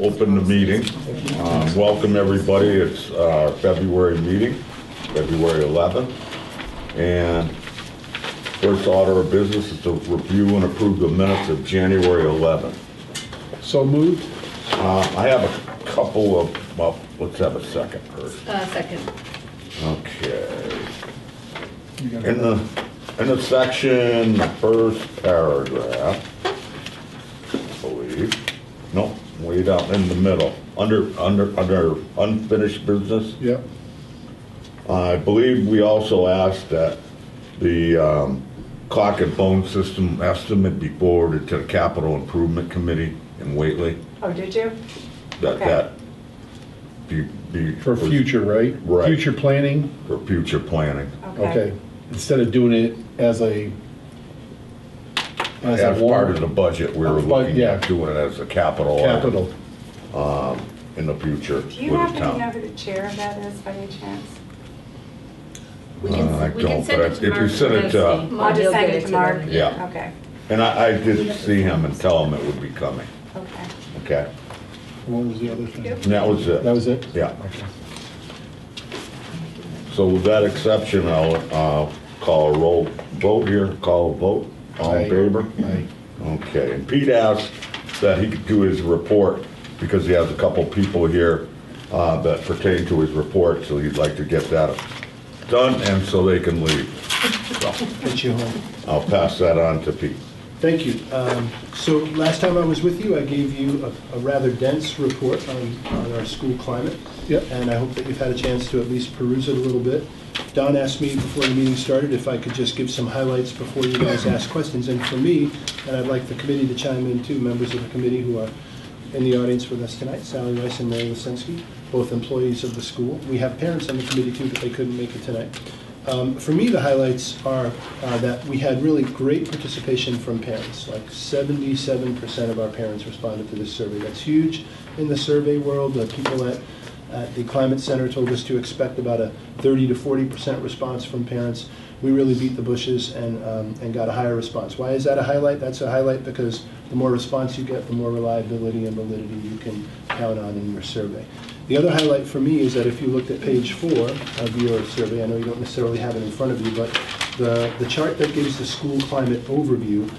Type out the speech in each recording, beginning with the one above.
open the meeting. Um, Welcome, everybody. It's our February meeting, February 11th. And first order of business is to review and approve the minutes of January 11th. So moved? Uh, I have a couple of, well, let's have a second first. Uh, second. Okay. In the, in the section, the first paragraph, I believe, no, way down in the middle, under, under, under unfinished business, Yep. I believe we also asked that the um, clock and phone system estimate be forwarded to the capital improvement committee in Whately, Oh, did you? that, Okay. that be, be. For future, right? Right. Future planning? For future planning. Okay. Instead of doing it as a, as a As part of the budget, we were Of bud- looking yeah. at doing it as a capital. item, capital. In the future Do you with happen to know town. who the chair of that is by any chance? We Uh, I we can don't, send but it if to you Mark. send it to- Dusty. I'll just He'll send get it to Mark. them. Yeah. Okay, And I, I did see him and tell him it would be coming, okay. okay? What was the other thing? Yep. And that was it. That was it? Yeah. Okay. So with that exception, I'll, uh, call a roll vote here, call a vote. All in favor? Aye. Okay, and Pete asked that he could do his report because he has a couple people here uh, that pertain to his report, so he'd like to get that done and so they can leave. So Get you home. I'll pass that on to Pete. Thank you. Um, So last time I was with you, I gave you a- a rather dense report on on our school climate. Yep. And I hope that you've had a chance to at least peruse it a little bit. Don asked me before the meeting started if I could just give some highlights before you guys ask questions. And for me, and I'd like the committee to chime in too, members of the committee who are in the audience with us tonight, Sally Rice and Mary Lisinski, both employees of the school. We have parents on the committee too, but they couldn't make it tonight. Um, For me, the highlights are uh, that we had really great participation from parents. Like 77% of our parents responded to this survey. That's huge in the survey world. The people at, at the Climate Center told us to expect about a 30 to 40% response from parents. We really beat the bushes and, um, and got a higher response. Why is that a highlight? That's a highlight because the more response you get, the more reliability and validity you can count on in your survey. The other highlight for me is that if you looked at page four of your survey, I know you don't necessarily have it in front of you, but the, the chart that gives the school climate overview,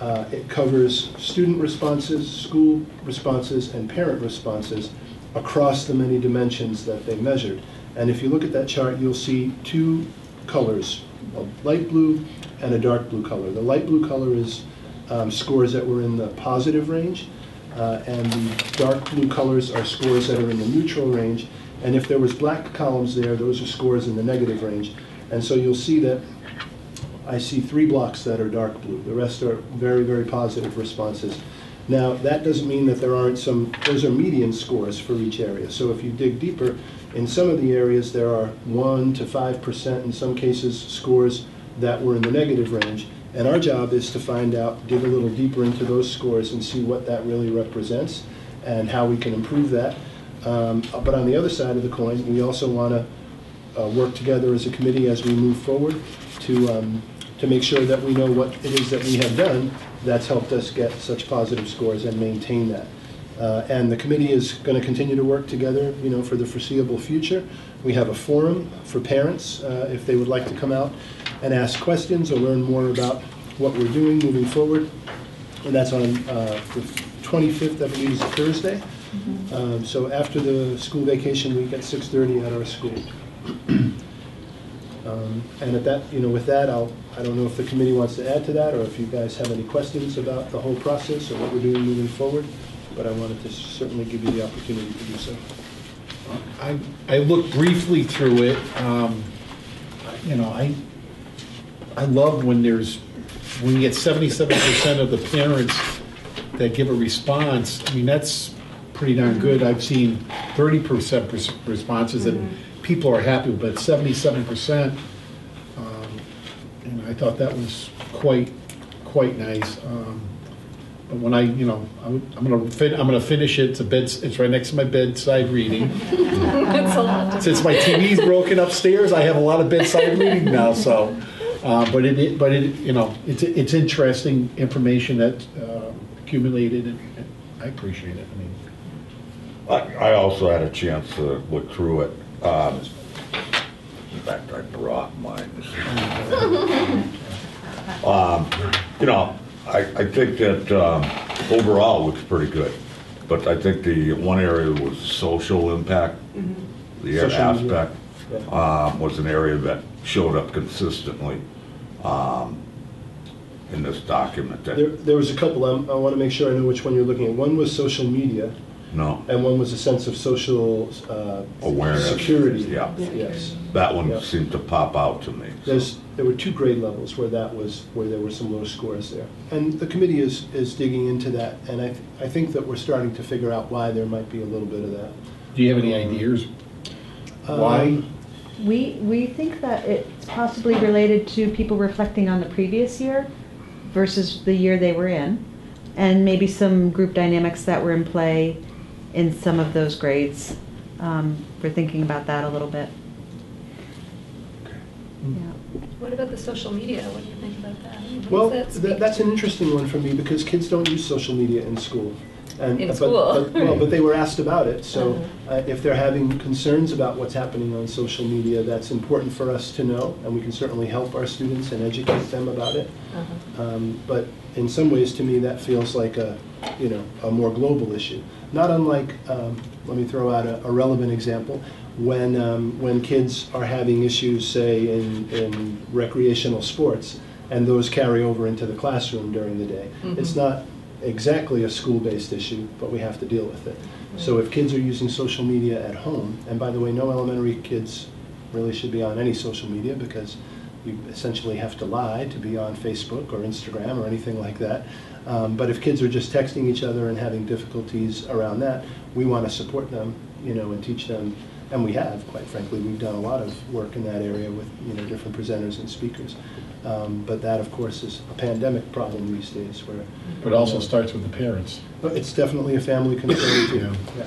uh, it covers student responses, school responses, and parent responses across the many dimensions that they measured. And if you look at that chart, you'll see two colors, a light blue and a dark blue color. The light blue color is um, scores that were in the positive range, uh, and the dark blue colors are scores that are in the neutral range. And if there was black columns there, those are scores in the negative range. And so you'll see that I see three blocks that are dark blue. The rest are very, very positive responses. Now, that doesn't mean that there aren't some, those are median scores for each area. So if you dig deeper, in some of the areas, there are 1 to 5%, in some cases, scores that were in the negative range. And our job is to find out, dig a little deeper into those scores and see what that really represents and how we can improve that. Um, But on the other side of the coin, we also want to uh, work together as a committee as we move forward to, um, to make sure that we know what it is that we have done that's helped us get such positive scores and maintain that. Uh, And the committee is going to continue to work together, you know, for the foreseeable future. We have a forum for parents, uh, if they would like to come out and ask questions or learn more about what we're doing moving forward. And that's on uh, the 25th, I believe, is a Thursday. Um, So after the school vacation week at 6:30 at our school. Um, And at that, you know, with that, I'll, I don't know if the committee wants to add to that, or if you guys have any questions about the whole process or what we're doing moving forward, but I wanted to certainly give you the opportunity to do so. I, I looked briefly through it. Um, You know, I, I love when there's, when you get seventy-seven percent of the parents that give a response. I mean, that's pretty darn good. I've seen thirty percent responses and people are happy, but seventy-seven percent, um, and I thought that was quite, quite nice. Um, But when I, you know, I'm I'm gonna, fin- I'm gonna finish it, it's a bed, it's right next to my bedside reading. It's a lot. Since my TV's broken upstairs, I have a lot of bedside reading now, so. Uh, but it- it, but it, you know, it's, it's interesting information that uh, accumulated and and I appreciate it. I mean, I, I also had a chance to look through it. Um, In fact, I brought mine. Um, You know, I, I think that um, overall looks pretty good, but I think the one area was social impact, the Social media. aspect, um, was an area that showed up consistently um, in this document There, that, there was a couple, um, I want to make sure I know which one you're looking at. One was social media, no, and one was a sense of social uh, Awareness. Security. Yeah. Yes. that one Yeah. seemed to pop out to me. so. There's, there were two grade levels where that was, where there were some low scores there. And the committee is, is digging into that, and I, th- I think that we're starting to figure out why there might be a little bit of that. Do you have any ideas? Why? Um, We, we think that it's possibly related to people reflecting on the previous year versus the year they were in, and maybe some group dynamics that were in play in some of those grades. Um, We're thinking about that a little bit. Yeah. What about the social media? What do you think about that? What Well, that speak that, that's an interesting one for me, because kids don't use social media in school. And- In but- school. but- Well, but they were asked about it, so Uh-huh. uh, if they're having concerns about what's happening on social media, that's important for us to know, and we can certainly help our students and educate them about it. Uh-huh. Um, But in some ways, to me, that feels like a, you know, a more global issue. Not unlike, um, let me throw out a a relevant example, when, um, when kids are having issues, say, in, in recreational sports, and those carry over into the classroom during the day. It's Mhm. not exactly a school-based issue, but we have to deal with it. So if kids are using social media at home, and by the way, no elementary kids really should be on any social media because you essentially have to lie to be on Facebook or Instagram or anything like that. Um, But if kids are just texting each other and having difficulties around that, we want to support them, you know, and teach them, and we have, quite frankly, we've done a lot of work in that area with, you know, different presenters and speakers. Um, But that, of course, is a pandemic problem these days where. But it also starts with the parents. It's definitely a family concern too. Yeah. Yeah.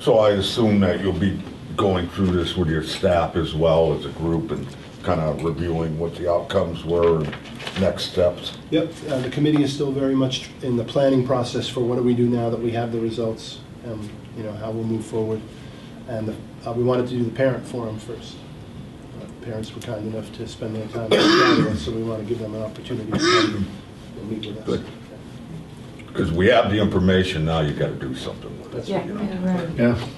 So I assume that you'll be going through this with your staff as well as a group and kind of reviewing what the outcomes were and next steps? Yep, uh, the committee is still very much in the planning process for what do we do now that we have the results, and, you know, how we'll move forward. And uh, we wanted to do the parent forum first. Uh, Parents were kind enough to spend their time with us, so we want to give them an opportunity to come and meet with us. Good. Because we have the information, now you got to do something with it. Yeah. you know? Right. Yeah.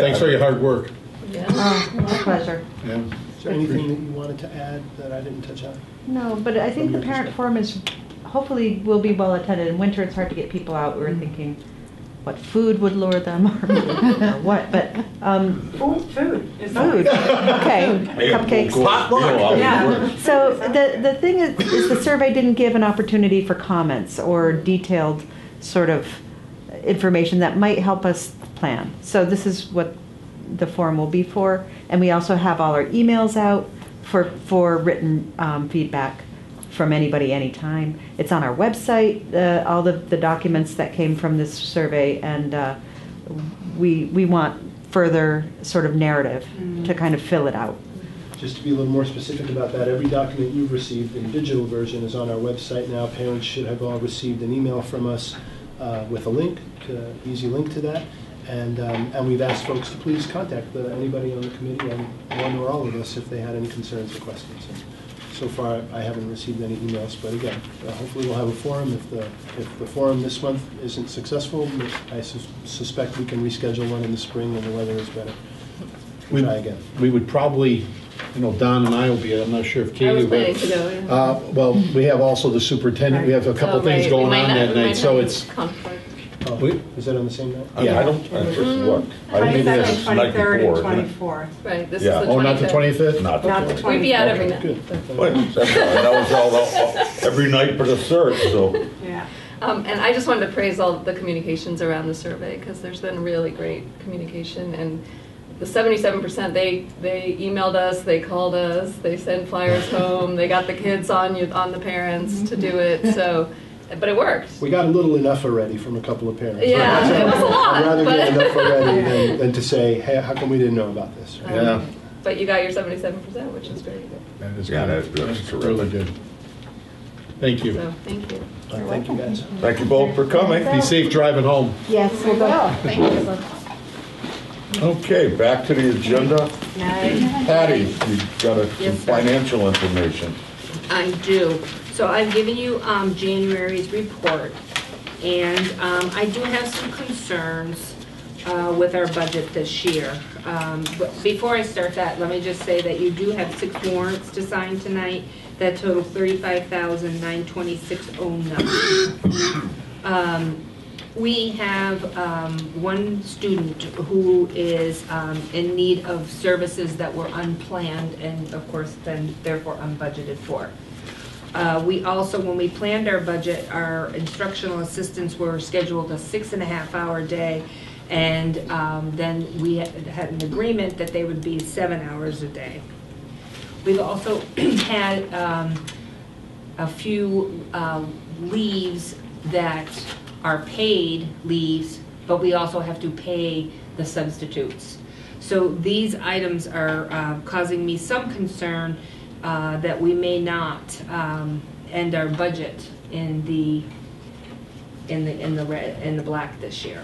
Thanks for your hard work. Yeah. Oh, my pleasure. Yeah. Is there anything that you wanted to add that I didn't touch on? No, but I think the parent forum is, hopefully will be well attended. In winter, it's hard to get people out. We were thinking what food would lure them or or what, but, um, Food, food. is food, okay, cupcakes. You know, Yeah. So the, the thing is, is the survey didn't give an opportunity for comments or detailed sort of information that might help us plan. So this is what the forum will be for. And we also have all our emails out for, for written um, feedback from anybody anytime. It's on our website, uh, all the, the documents that came from this survey. And uh, we, we want further sort of narrative to kind of fill it out. Just to be a little more specific about that, every document you've received in digital version is on our website now. Parents should have all received an email from us uh, with a link, to- easy link to that. And, um, and we've asked folks to please contact the- anybody on the committee, and one or all of us, if they had any concerns or questions. And So far, I haven't received any emails, but again, uh, hopefully we'll have a forum. If the, if the forum this month isn't successful, I sus- suspect we can reschedule one in the spring when the weather is better. We- Try again. We would probably, you know, Don and I will be, I'm not sure if Katie I was will. planning to go, yeah. Uh, Well, we have also the superintendent, we have a couple Oh, things right. We going might on not- that we night, so not it's, conflict. Oh, We- Is that on the same night? I I don't, I just look. I think Twenty-second, it's night twenty-third, before, and isn't it? twenty-fourth. Right, this is Yeah. the 25th. oh, not the 25th? Not the Not the 20th. We'd be out every Okay, night. good. Wait, that's all right. That was all, all- every night for the search, so. Yeah. Um, and I just wanted to praise all the communications around the survey, because there's been really great communication, and the seventy-seven percent, they, they emailed us, they called us, they sent flyers home, they got the kids on you, on the parents to do it, so, but it worked. We got a little enough already from a couple of parents. Yeah, That's it all. was a lot, I'd rather get enough already than, than to say, hey, how come we didn't know about this? Um, Yeah. But you got your seventy-seven percent, which is very good. That is Yeah, good. that's- that's Really terrific. good. Thank you. So, thank you. All right, Thank you, guys. Thank you both for coming. Be safe driving home. Yes, we'll go. Thank you. Okay, back to the agenda. Patty, you've got a- some sir. financial information. I do. So I've given you um, January's report, and um, I do have some concerns uh, with our budget this year. Um, But before I start that, let me just say that you do have six warrants to sign tonight that total $35,926.09. Um, We have um, one student who is um, in need of services that were unplanned and of course then therefore unbudgeted for. Uh, We also, when we planned our budget, our instructional assistants were scheduled a six and a half hour day. And um, then we had had an agreement that they would be seven hours a day. We've also had um, a few um, leaves that are paid leaves, but we also have to pay the substitutes. So these items are uh, causing me some concern uh, that we may not um, end our budget in the, in the, in the red, in the black this year.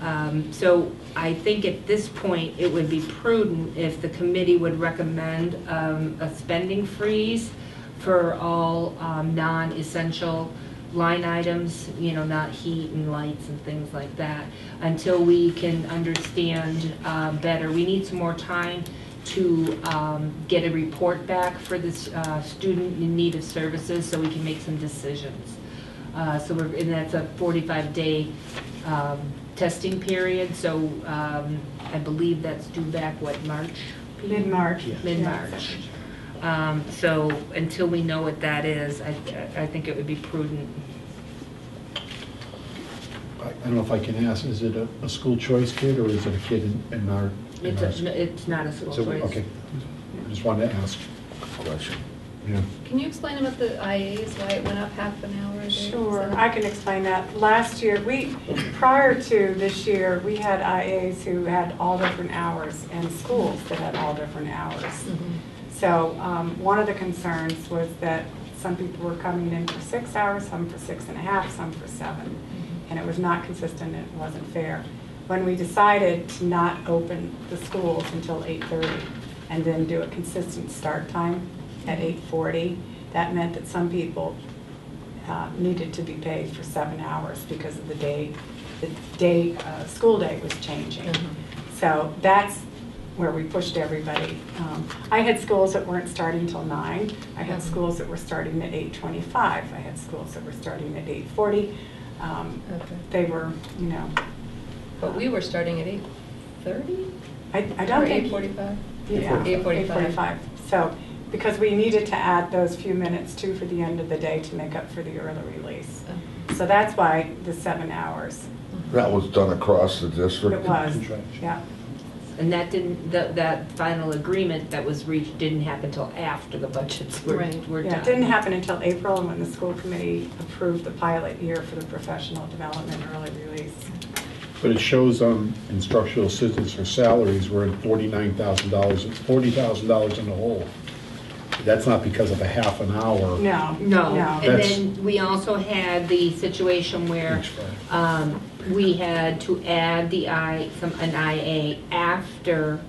Um, So I think at this point, it would be prudent if the committee would recommend um, a spending freeze for all um, non-essential line items, you know, not heat and lights and things like that, until we can understand uh, better. We need some more time to um, get a report back for this uh, student in need of services, so we can make some decisions. Uh, So we're, and that's a 45-day testing period, so um, I believe that's due back, what, March? Mid-March. Mid-March. Um, So until we know what that is, I, I think it would be prudent. I I don't know if I can ask, is it a, a school choice kid or is it a kid in, in our? In It's, our a- school? it's not a school So, choice. Okay, I just wanted to ask, a Question. yeah. Can you explain about the IAs, why it went up half an hour a day? Sure, I can explain that. Last year, we, prior to this year, we had IAs who had all different hours and schools that had all different hours. Mhm. So um, one of the concerns was that some people were coming in for six hours, some for six and a half, some for seven. And it was not consistent, it wasn't fair. When we decided to not open the schools until 8:30 and then do a consistent start time at 8:40, that meant that some people uh, needed to be paid for seven hours because of the day, the day, uh, school day was changing. Mhm. So that's where we pushed everybody. Um, I had schools that weren't starting till nine. I had Mhm. schools that were starting at eight twenty-five. I had schools that were starting at eight forty. Um, Okay. They were, you know. But we were starting at eight thirty? I, I don't Or think. eight forty-five? Yeah, 8:45. 8:45. So, because we needed to add those few minutes too for the end of the day to make up for the early release. Oh. So that's why the seven hours. Mm-hmm. That was done across the district? It was, yeah. And that didn't, that, that final agreement that was reached didn't happen until after the budgets were, Right. were done. Yeah, it didn't happen until April when the school committee approved the pilot year for the professional development early release. But it shows on instructional assistants for salaries, we're at forty-nine thousand dollars, forty thousand dollars in the hole. That's not because of a half an hour. No, No, no. and That's- then we also had the situation where Page five. um, we had to add the I, some, an IA after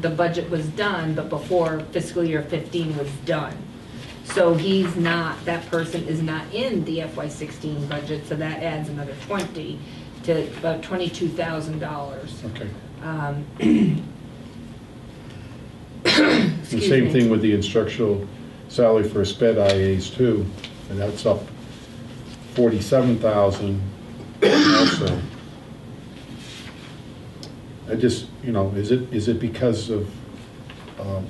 the budget was done, but before fiscal year 15 was done. So he's not, that person is not in the FY16 budget, so that adds another 20 to about $22,000. Okay. Um, The excuse same me. thing with the instructional salary for sped IAs too, and that's up forty-seven thousand also. I just, you know, is it, is it because of, um,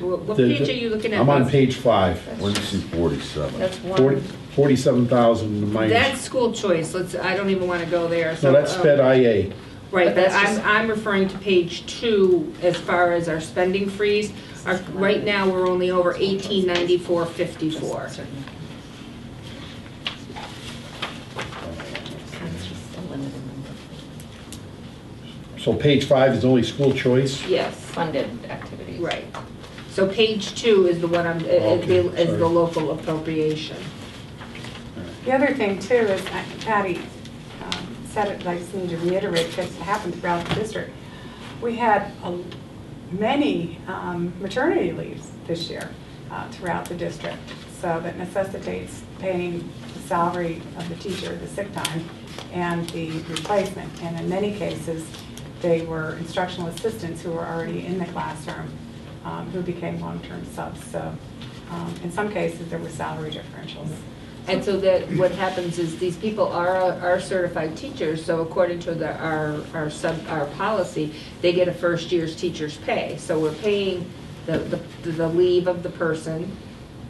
What what the- page are you looking at? I'm on Buzz? page five. When you see forty-seven? That's Forty- one, Forty-seven thousand That's minus, school choice, let's, I don't even want to go there, so. no, that's um, sped IA. Right, But but that's I'm, just- I'm referring to page two as far as our spending freeze. Our, right now, we're only over eighteen ninety-four fifty-four. So page five is only school choice? Yes, funded activities. right. So page two is the one I'm, is the, Okay, is the sorry. local appropriation. The other thing too is, Patty um, said it, I just need to reiterate, because it happened throughout the district. We had a- many um, maternity leaves this year uh, throughout the district. So that necessitates paying the salary of the teacher, the sick time, and the replacement. And in many cases, they were instructional assistants who were already in the classroom, um, who became long-term subs. So um, in some cases, there were salary differentials. And so that, what happens is these people are, are certified teachers, so according to the, our, our sub, our policy, they get a first year's teacher's pay. So we're paying the, the, the leave of the person,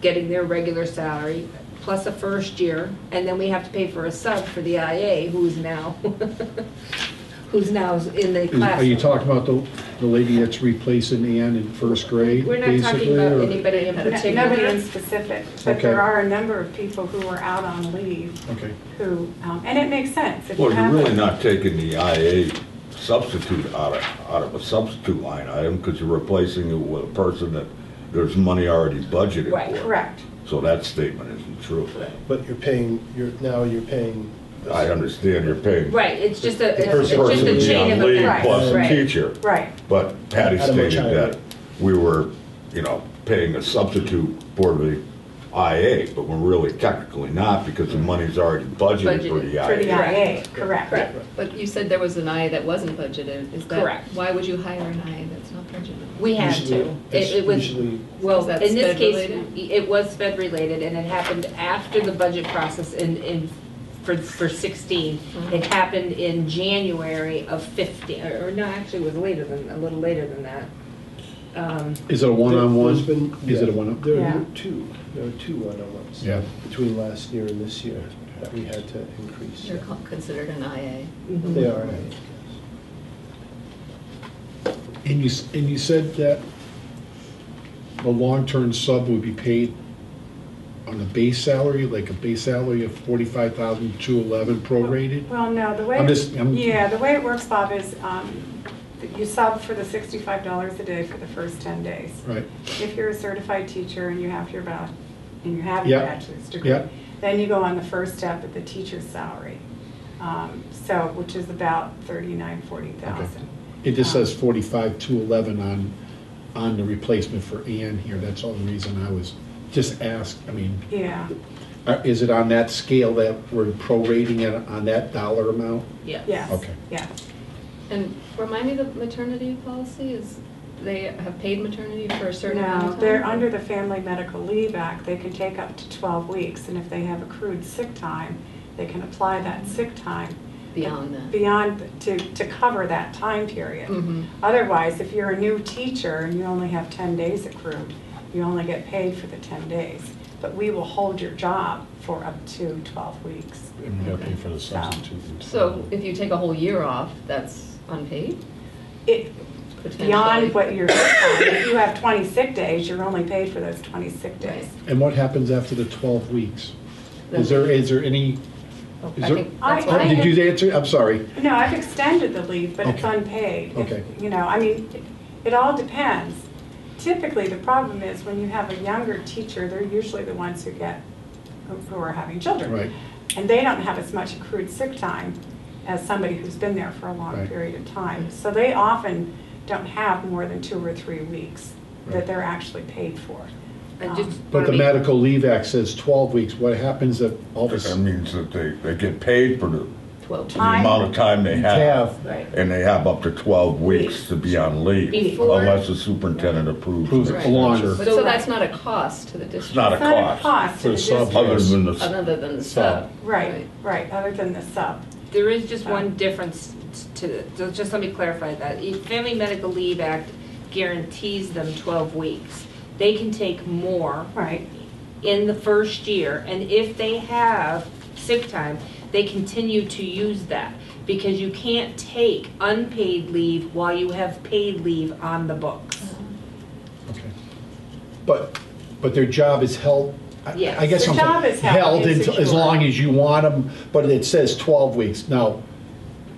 getting their regular salary, plus a first year, and then we have to pay for a sub for the IA, who's now, who's now in the Is- classroom. Are you talking about the, the lady that's replacing Ann in first grade, We're not basically? talking about or- anybody in No- particular. Nobody in specific, but Okay. there are a number of people who are out on leave Okay, who, um, and it makes sense. if you Well, you're have a- really not taking the IA substitute out of, out of a substitute line item, because you're replacing it with a person that there's money already budgeted Right, for. Correct. So that statement isn't true. But you're paying, you're, now you're paying. I understand you're paying. Right, it's just a, it's person it's just Person a to be chain on of leave events. plus a Right. teacher. Right. But Patty At a much stated higher that we were, you know, paying a substitute for the IA, but we're really technically not because the money's already budgeted for the Budgeted For the IA. IA, correct. Correct. But you said there was an IA that wasn't budgeted, is that? Correct. Why would you hire an IA that's not budgeted? We had Usually- to. it's It it was, Usually, well, Is that in this sped case, related? it was Fed related and it happened after the budget process in, in, for, for 16. Mm-hmm. It happened in January of 15, or or no, actually it was later than, a little later than that. Um, is it a one-on-one? been- Is it a yeah, one-on? There Yeah. were two, there were two one-on-ones. Yeah. Between last year and this year, that we had to increase. They're co- considered an IA. mhm. They are, And you, s- and you said that the long-term sub would be paid on a base salary, like a base salary of forty-five thousand two eleven prorated? Well, no, the way, I'm just- I'm- yeah, the way it works, Bob, is um, that you sub for the sixty-five dollars a day for the first ten days. Right, If you're a certified teacher and you have your, ba- and you have your Yep. bachelor's degree, Yep. then you go on the first step at the teacher's salary. Um, So, which is about thirty-nine, forty thousand. it just says forty-five two eleven on, on the replacement for Ann here, that's all the reason I was, just ask, I mean, Yeah, uh, is it on that scale that we're prorating it on that dollar amount? Yeah. yes. Okay. Yes. And remind me the maternity policy is, they have paid maternity for a certain amount of No, time? they're under the Family Medical Leave Act, they can take up to 12 weeks, and if they have accrued sick time, they can apply that sick time. Beyond that. Beyond, to, to cover that time period. Mhm. Otherwise, if you're a new teacher and you only have 10 days accrued, you only get paid for the 10 days. But we will hold your job for up to 12 weeks. And we gotta pay for the substitute. So if you take a whole year off, that's unpaid? It, potentially? beyond what your sick time, uh, if you have 20 sick days, you're only paid for those 20 sick days. And what happens after the twelve weeks? Is there, is there any, Oh, is I there- think that's I- what oh, I- did you answer, I'm sorry, No, I've extended the leave, but it's Okay. unpaid. If- Okay. You know, I mean, it- it all depends. Typically, the problem is when you have a younger teacher, they're usually the ones who get, who- who are having children. right, And they don't have as much accrued sick time as somebody who's been there for a long Right. period of time. So they often don't have more than two or three weeks Right. that they're actually paid for. Um, just but the medical leave act says twelve weeks, what happens if all of a That means that they, they get paid for the, Twelve. the amount of time they have. Have, Right. And they have up to 12 weeks to be on leave, Before- unless the superintendent approves. Approves it. Right. longer. But so that's not a cost to the district? It's not a It's not a cost, cost For to the the sub. district. other than the, Other than the Sub. sub? Right, right, other than the sub. There is just one um, difference to, so just let me clarify that. The Family Medical Leave Act guarantees them 12 weeks. They can take more Right, in the first year, and if they have sick time, they continue to use that. Because you can't take unpaid leave while you have paid leave on the books. okay. But, but their job is held, I- Yes. I guess Their I'm job is held held until- as insecure. long as you want them, but it says twelve weeks. Now,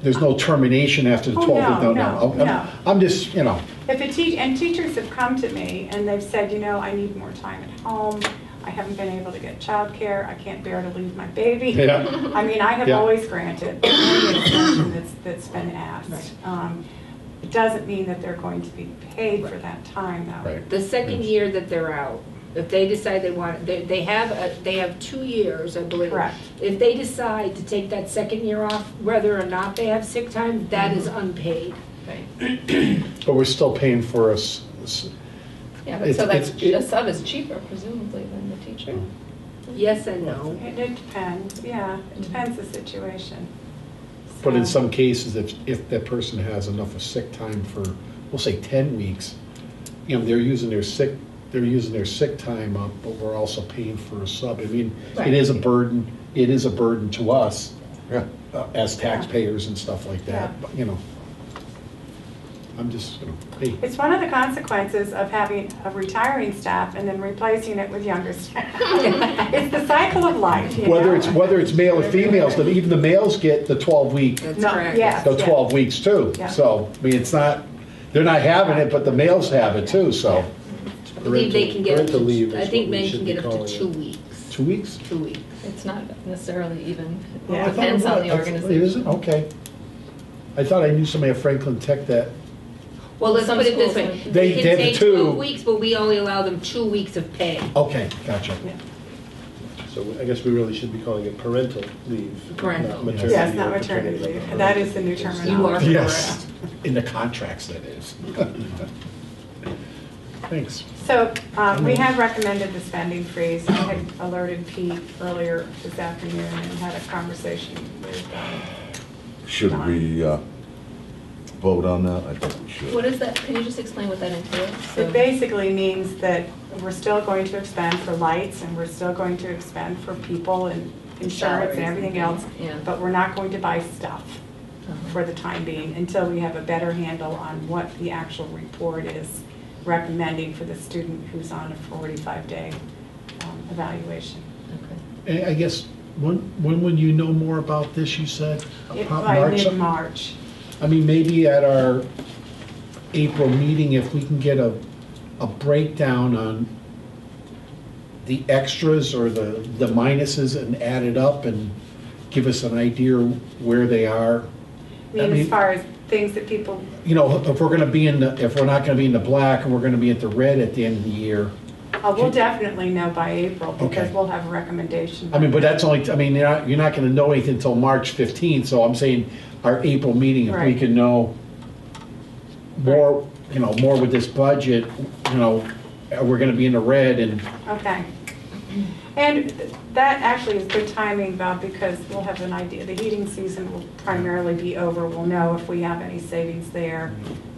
there's no termination after the Oh, twelve no, weeks, no, no, no. I'm- no. I'm just, you know, If a teach, and teachers have come to me and they've said, you know, I need more time at home. I haven't been able to get childcare. I can't bear to leave my baby. Yeah. I mean, I have Yeah. always granted any extension that's, that's been asked. Um, It doesn't mean that they're going to be paid for that time though. Right. The second year that they're out, if they decide they want, they, they have, a- they have two years, I believe. Correct. If they decide to take that second year off, whether or not they have sick time, that is unpaid. Right. But we're still paying for us. Yeah, but It's- so that's, it's- it- a sub is cheaper presumably than the teacher. Yes and no. It it depends, yeah, it depends the situation. But in So- some cases, if, if that person has enough of sick time for, we'll say ten weeks, you know, they're using their sick, they're using their sick time up, but we're also paying for a sub. I mean, it is a burden, it is a burden to us Yeah. uh, as taxpayers and stuff like Yeah. that, but, you know. I'm just, you know, hey, It's one of the consequences of having a retiring staff and then replacing it with younger staff. It's the cycle of life, you whether know? it's, whether it's male or females, but even the males get the twelve week, That's No, correct. yeah. the twelve weeks too. Yeah. So, I mean, it's not, they're not having it, but the males have it too, so. I believe they can get up Parental leave to, is I think what we men should can be get up to calling two it. weeks, Two weeks? two weeks. It's not necessarily even, Yeah. I it thought depends on was. the I- organization. It isn't, okay. I thought I knew somebody at Franklin Tech that, Well, let's Some put it this schools way, would- They- they they can the take two. two weeks, but we only allow them two weeks of pay. okay, gotcha. So I guess we really should be calling it parental leave. Parental. not maternity Yes, or not maternity paternity. leave. That is the new terminology. You are Yes, in the contracts, that is. Thanks. So um, we have recommended the spending freeze. I had alerted Pete earlier this afternoon and had a conversation with, um, Should we uh, vote on that? I think we should. What is that, can you just explain what that entails? So- It basically means that we're still going to expend for lights and we're still going to expend for people and insurance Salaries and and everything things, else. yeah. But we're not going to buy stuff Uh-huh. for the time being until we have a better handle on what the actual report is recommending for the student who's on a 45-day um, evaluation. Okay. And I guess, when, when would you know more about this, you said? It- About By March? mid-March. I mean, maybe at our April meeting, if we can get a, a breakdown on the extras or the, the minuses and add it up and give us an idea where they are. I mean, as far as things that people, You know, if we're gonna be in the, if we're not gonna be in the black and we're gonna be at the red at the end of the year. Uh, we'll definitely know by April because Okay. we'll have a recommendation. I mean, but that's only, I mean, you're not, you're not gonna know anything until March fifteenth, so I'm saying our April meeting, if we Right. can know more, you know, more with this budget, you know, uh, we're gonna be in the red and, Okay. And that actually is good timing, Bob, because we'll have an idea. The heating season will primarily be over. We'll know if we have any savings there.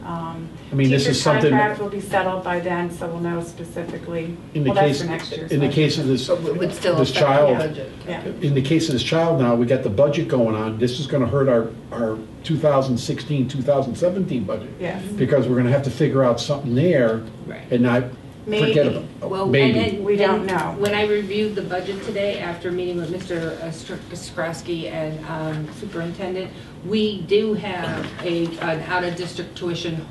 Um, I mean, this is Teacher's something- contract will be settled by then, so we'll know specifically. in the Well, that's case, for next year's in the budget. case of this, would still this affect the child, budget. Yeah. in the case of this child now, we got the budget going on, this is gonna hurt our, our 2016, 2017 budget. Yes. Because we're gonna have to figure out something there Right. and not forget Maybe. about, Well, and maybe. then- We don't know. When I reviewed the budget today, after meeting with Mr. Skrosky and um, Superintendent, we do have a, an out-of-district tuition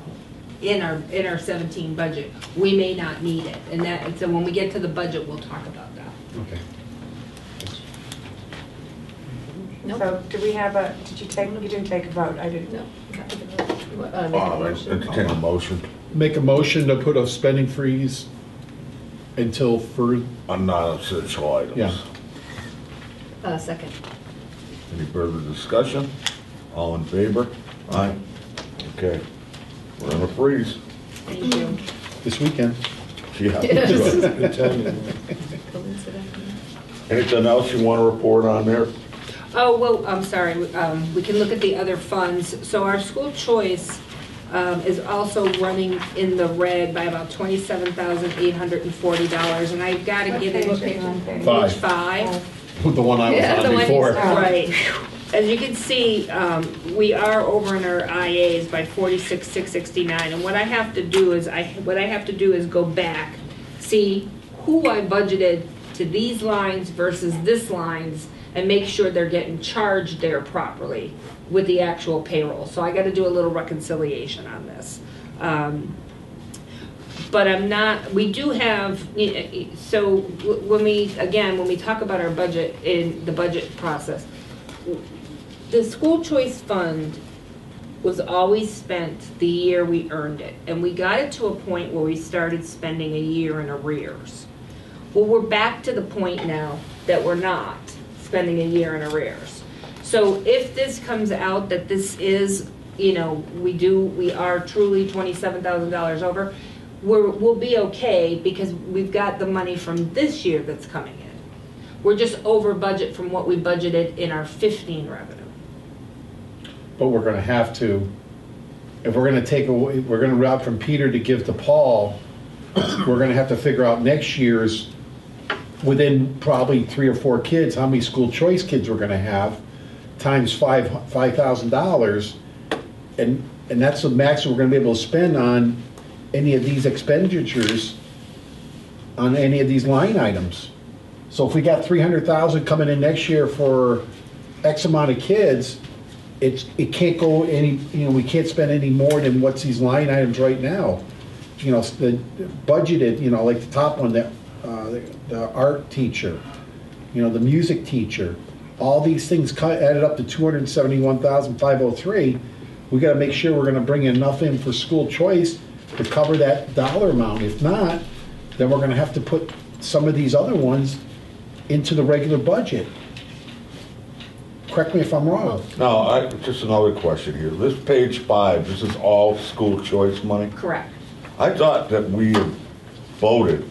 in our, in our 17 budget. We may not need it, and that, and so when we get to the budget, we'll talk about that. Okay. Nope. So do we have a, did you take, you didn't take a vote? I didn't. No. Uh, make a motion. Entertain a motion Make a motion to put a spending freeze until for, on non-essential items. Yeah. Uh, second. Any further discussion? All in favor? Aye. Okay. We're in a freeze. Thank you. this weekend. Yeah. Good timing. Coincidence. Anything else you want to report on there? Oh, well, I'm sorry, um, we can look at the other funds. So our school choice um, is also running in the red by about twenty-seven thousand eight hundred and forty dollars, and I've got to What get page it. are you on, Five. Page five. The one I Yeah, was the on one you before. started. Right. As you can see, um, we are over in our IAs by forty-six, six sixty-nine, and what I have to do is, I, what I have to do is go back, see who I budgeted to these lines versus this lines, and make sure they're getting charged there properly with the actual payroll. So I gotta do a little reconciliation on this. Um, but I'm not, we do have, so when we, again, when we talk about our budget in the budget process, the school choice fund was always spent the year we earned it. And we got it to a point where we started spending a year in arrears. Well, we're back to the point now that we're not spending a year in arrears. So if this comes out that this is, you know, we do, we are truly twenty-seven thousand dollars over, we're, we'll be okay because we've got the money from this year that's coming in. We're just over budget from what we budgeted in our fifteen revenue. But we're gonna have to, if we're gonna take away, we're gonna route from Peter to give to Paul, we're gonna have to figure out next year's, within probably three or four kids, how many school choice kids we're gonna have, times five, five thousand dollars. And, and that's the maximum we're gonna be able to spend on any of these expenditures, on any of these line items. So if we got three hundred thousand coming in next year for X amount of kids, it's, it can't go any, you know, we can't spend any more than what's these line items right now. You know, the budgeted, you know, like the top one, that uh, the- the art teacher, you know, the music teacher, all these things cut, added up to two hundred and seventy-one thousand five oh three. We gotta make sure we're gonna bring enough in for school choice to cover that dollar amount. If not, then we're gonna have to put some of these other ones into the regular budget. Correct me if I'm wrong. No, I, just another question here. This page five, this is all school choice money? Correct. I thought that we had voted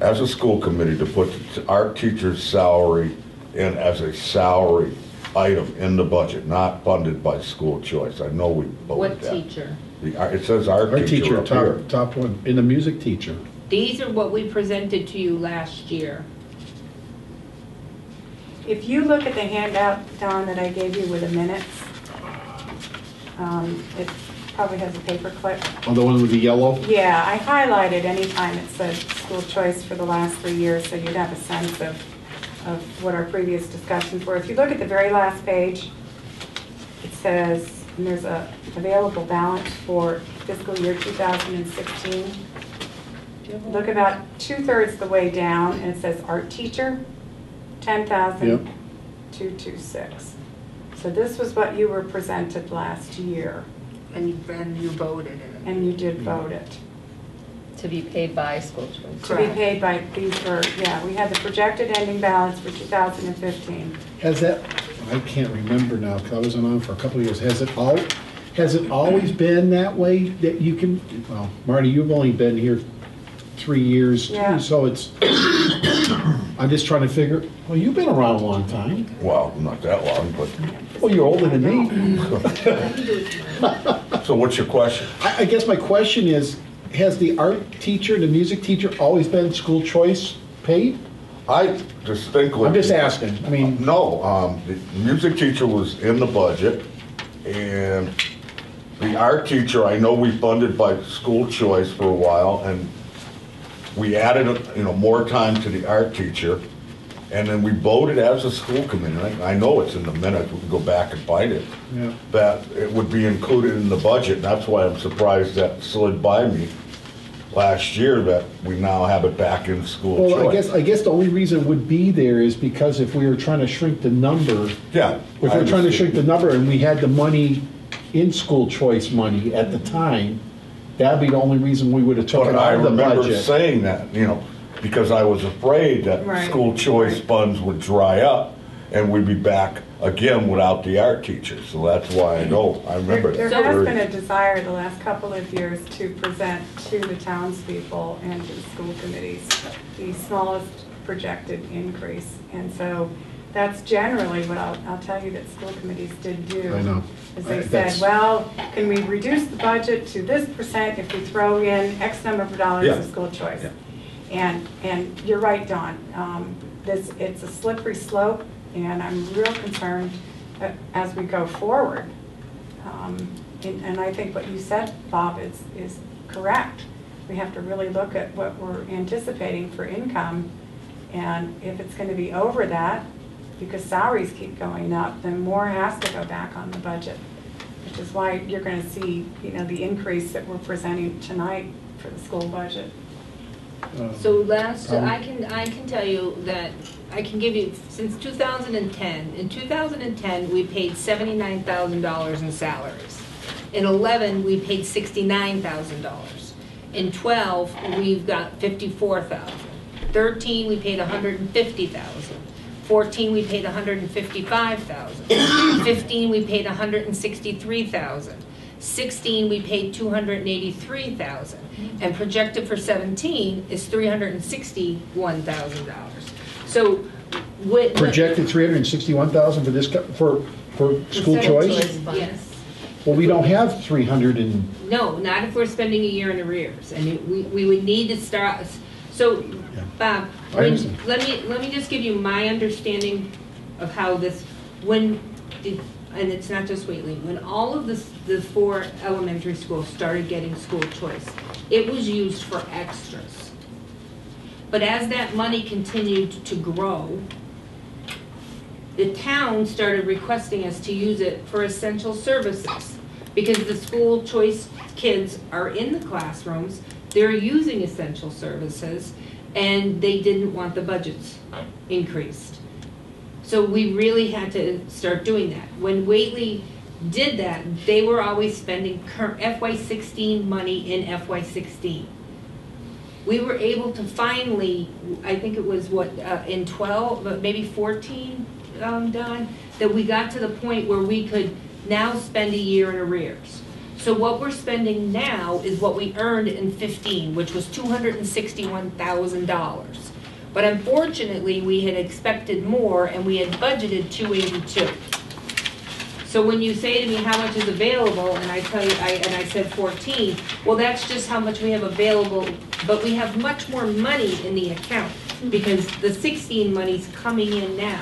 as a school committee to put our teacher's salary in as a salary item in the budget, not funded by school choice. I know we voted What that. teacher? The- It says our Our teacher teacher, up here. top, top one, in the music teacher. These are what we presented to you last year. If you look at the handout, Don, that I gave you with the minutes, um, it probably has a paper clip. Oh, the one with the yellow? Yeah, I highlighted anytime it said school choice for the last three years, so you'd have a sense of, of what our previous discussions were. If you look at the very last page, it says, and there's a available balance for fiscal year 2016. Look about two-thirds the way down, and it says art teacher, 10,226. So this was what you were presented last year, And you, and you voted it. and you did mm-hmm. vote it. To be paid by school choice. To be Correct. paid by, these were, yeah, we had the projected ending balance for 2015. Has that, I can't remember now, because I wasn't on for a couple of years. Has it all, has it always been that way that you can, well, Marty, you've only been here three years Yeah. so it's, I'm just trying to figure, well, you've been around a long time. Well, not that long, but, Well, you're older than me. so what's your question? I, I guess my question is, has the art teacher, the music teacher always been school choice paid? I distinctly. I'm just asking, I mean, No, um, the music teacher was in the budget, and the art teacher, I know we funded by school choice for a while, and we added, you know, more time to the art teacher, and then we voted as a school committee, and I I know it's in the minutes, we can go back and find it, yeah. that it would be included in the budget, and that's why I'm surprised that slid by me last year, that we now have it back in school choice. Well, I guess, I guess the only reason it would be there is because if we were trying to shrink the number, Yeah. if we we're trying to shrink the number and we had the money in school choice money at the time, that'd be the only reason we would have took it But I out of the remember budget. saying that, you know, because I was afraid that Right. school choice Right. funds would dry up and we'd be back again without the art teachers. So that's why I know, I remember There that. there has been a desire the last couple of years to present to the townspeople and to the school committees the smallest projected increase. And so that's generally what I'll, I'll tell you that school committees did do. I know. Is I- they said, well, can we reduce the budget to this percent if we throw in X number of dollars Yeah. of school choice? Yeah. And, and you're right, Don, um, this, it's a slippery slope, and I'm real concerned as we go forward. Um, And, and I think what you said, Bob, is, is correct. We have to really look at what we're anticipating for income, and if it's gonna be over that, because salaries keep going up, then more has to go back on the budget, which is why you're gonna see, you know, the increase that we're presenting tonight for the school budget? Um, So last, Um, I can, I can tell you that, I can give you, since 2010, in 2010, we paid $79,000 in salaries. In 11, we paid $69,000. In 12, we've got 54,000. 13, we paid 150,000. 14, we paid 155,000. 15, we paid 163,000. 16, we paid 283,000. And projected for 17 is $361,000. So what? Projected 361,000 for this, co- for, for school choice? Yes. Well, we don't have 300 and, No, not if we're spending a year in arrears, and it- we, we would need to start, so, Bob, I when- understand. let me, let me just give you my understanding of how this, when, did- and it's not just Whately, when all of the, the four elementary schools started getting school choice, it was used for extras. But as that money continued to grow, the town started requesting us to use it for essential services. Because the school choice kids are in the classrooms, they're using essential services, and they didn't want the budgets increased. So we really had to start doing that. When Whately did that, they were always spending FY16 money in FY16. We were able to finally, I think it was what, uh, in 12, uh, maybe 14, um, Don, that we got to the point where we could now spend a year in arrears. So what we're spending now is what we earned in 15, which was $261,000. But unfortunately, we had expected more and we had budgeted two eighty-two. So when you say to me how much is available, and I tell you, I, and I said fourteen, well, that's just how much we have available, but we have much more money in the account, because the sixteen money's coming in now.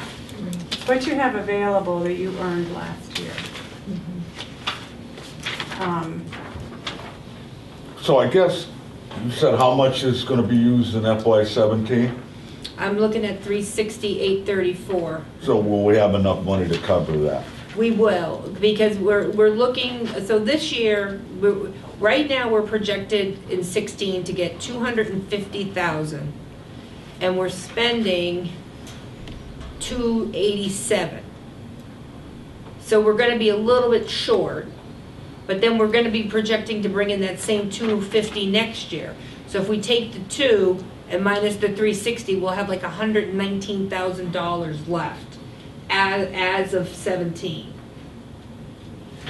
What you have available that you earned last year? Um, So I guess you said how much is gonna be used in FY seventeen? I'm looking at three sixty, eight thirty-four. So will we have enough money to cover that? We will, because we're, we're looking, so this year, we're- right now, we're projected in 16 to get 250,000. And we're spending 287. So we're gonna be a little bit short, but then we're gonna be projecting to bring in that same 250 next year. So if we take the two and minus the 360, we'll have like $119,000 left as, as of 17.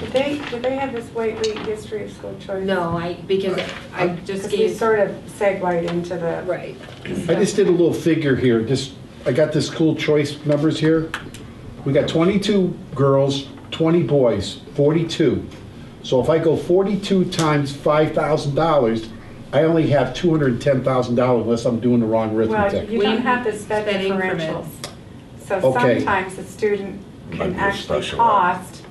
Did they, did they have this Whately history of school choice? No, I, because I uh, just Because we gave, sort of segued into the. right. I just did a little figure here, just, I got the school choice numbers here. We got 22 girls, 20 boys, 42. So if I go 42 times $5,000, I only have $210,000 unless I'm doing the wrong Well, arithmetic. you We- don't have the sped sped differentials. increments. So Okay. sometimes the student Might can be a actually special. cost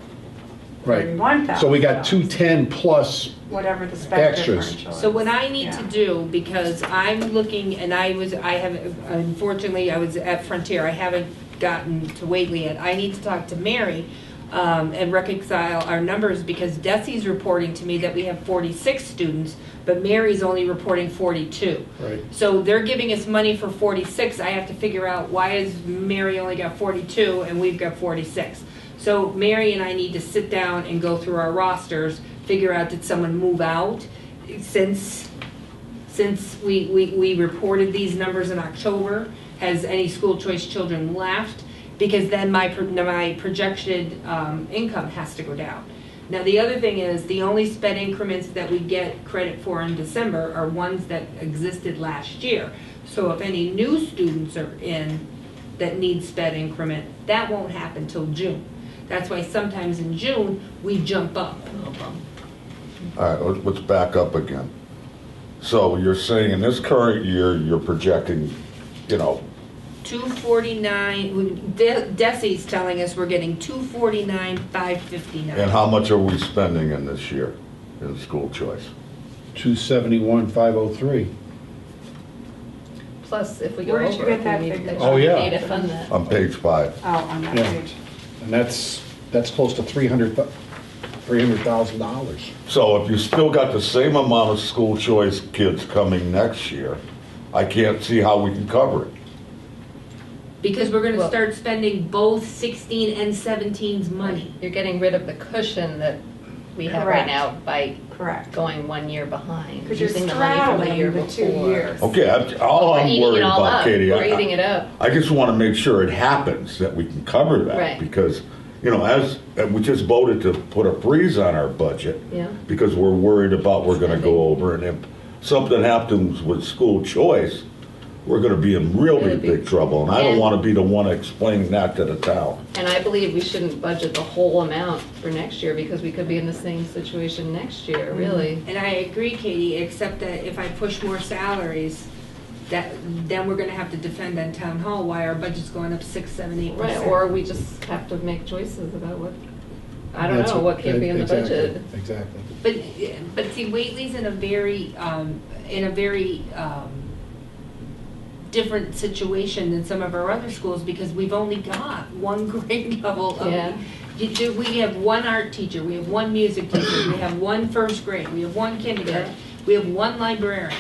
Right. thirty-one thousand. So we got 210 plus, Whatever the sped extras. differential is. So what I need to Yeah. do, because I'm looking, and I was, I have, unfortunately, I was at Frontier, I haven't gotten to Whately yet. I need to talk to Mary um, and reconcile our numbers, because DESE's reporting to me that we have 46 students, but Mary's only reporting 42. right, So they're giving us money for 46, I have to figure out why is Mary only got 42 and we've got 46? So Mary and I need to sit down and go through our rosters, figure out did someone move out since, since we, we, we reported these numbers in October? Has any school choice children left? Because then my, my projected um, income has to go down. Now, the other thing is, the only sped increments that we get credit for in December are ones that existed last year. So if any new students are in that need sped increment, that won't happen till June. That's why sometimes in June, we jump up. All right, let's- let's back up again. So you're saying in this current year, you're projecting, you know, Two forty-nine, DESE's telling us we're getting two forty-nine, five and how much are we spending in this year in school choice? 271, 503. Plus, if we go Where over, did you get that we need figure? extra Oh, yeah. money to fund that. On page five. Oh, on that Yeah. page. And that's, that's close to 300, three hundred thousand dollars. So if you still got the same amount of school choice kids coming next year, I can't see how we can cover it. Because we're gonna Well- start spending both 16 and 17's money. You're getting rid of the cushion that we have right Correct. now by Correct. going one year behind, Because you're using the money from the year straddling the two before. years. Okay, I'm- all We're I'm eating worried it all about, up. Katie. We're I- eating it up. I just want to make sure it happens, that we can cover that. Right. Because, you know, as, and we just voted to put a freeze on our budget. Yeah. Because we're worried about we're gonna go over, and if something happens with school choice, we're gonna be in really Really big big trouble, and I don't wanna be the one explaining that to the town. And I believe we shouldn't budget the whole amount for next year because we could be in the same situation next year, really. And I agree, Katie, except that if I push more salaries, that, then we're gonna have to defend on town hall why our budget's going up six, seven, eight Right, or we just have to make choices about what, I don't That's know, what can be in the budget. Exactly. But, but see, Whately's in a very, um, in a very, um, different situation than some of our other schools because we've only got one grade level of. Yeah. You we have one art teacher, we have one music teacher, we have one first grade, we have one kindergarten, we have one librarian,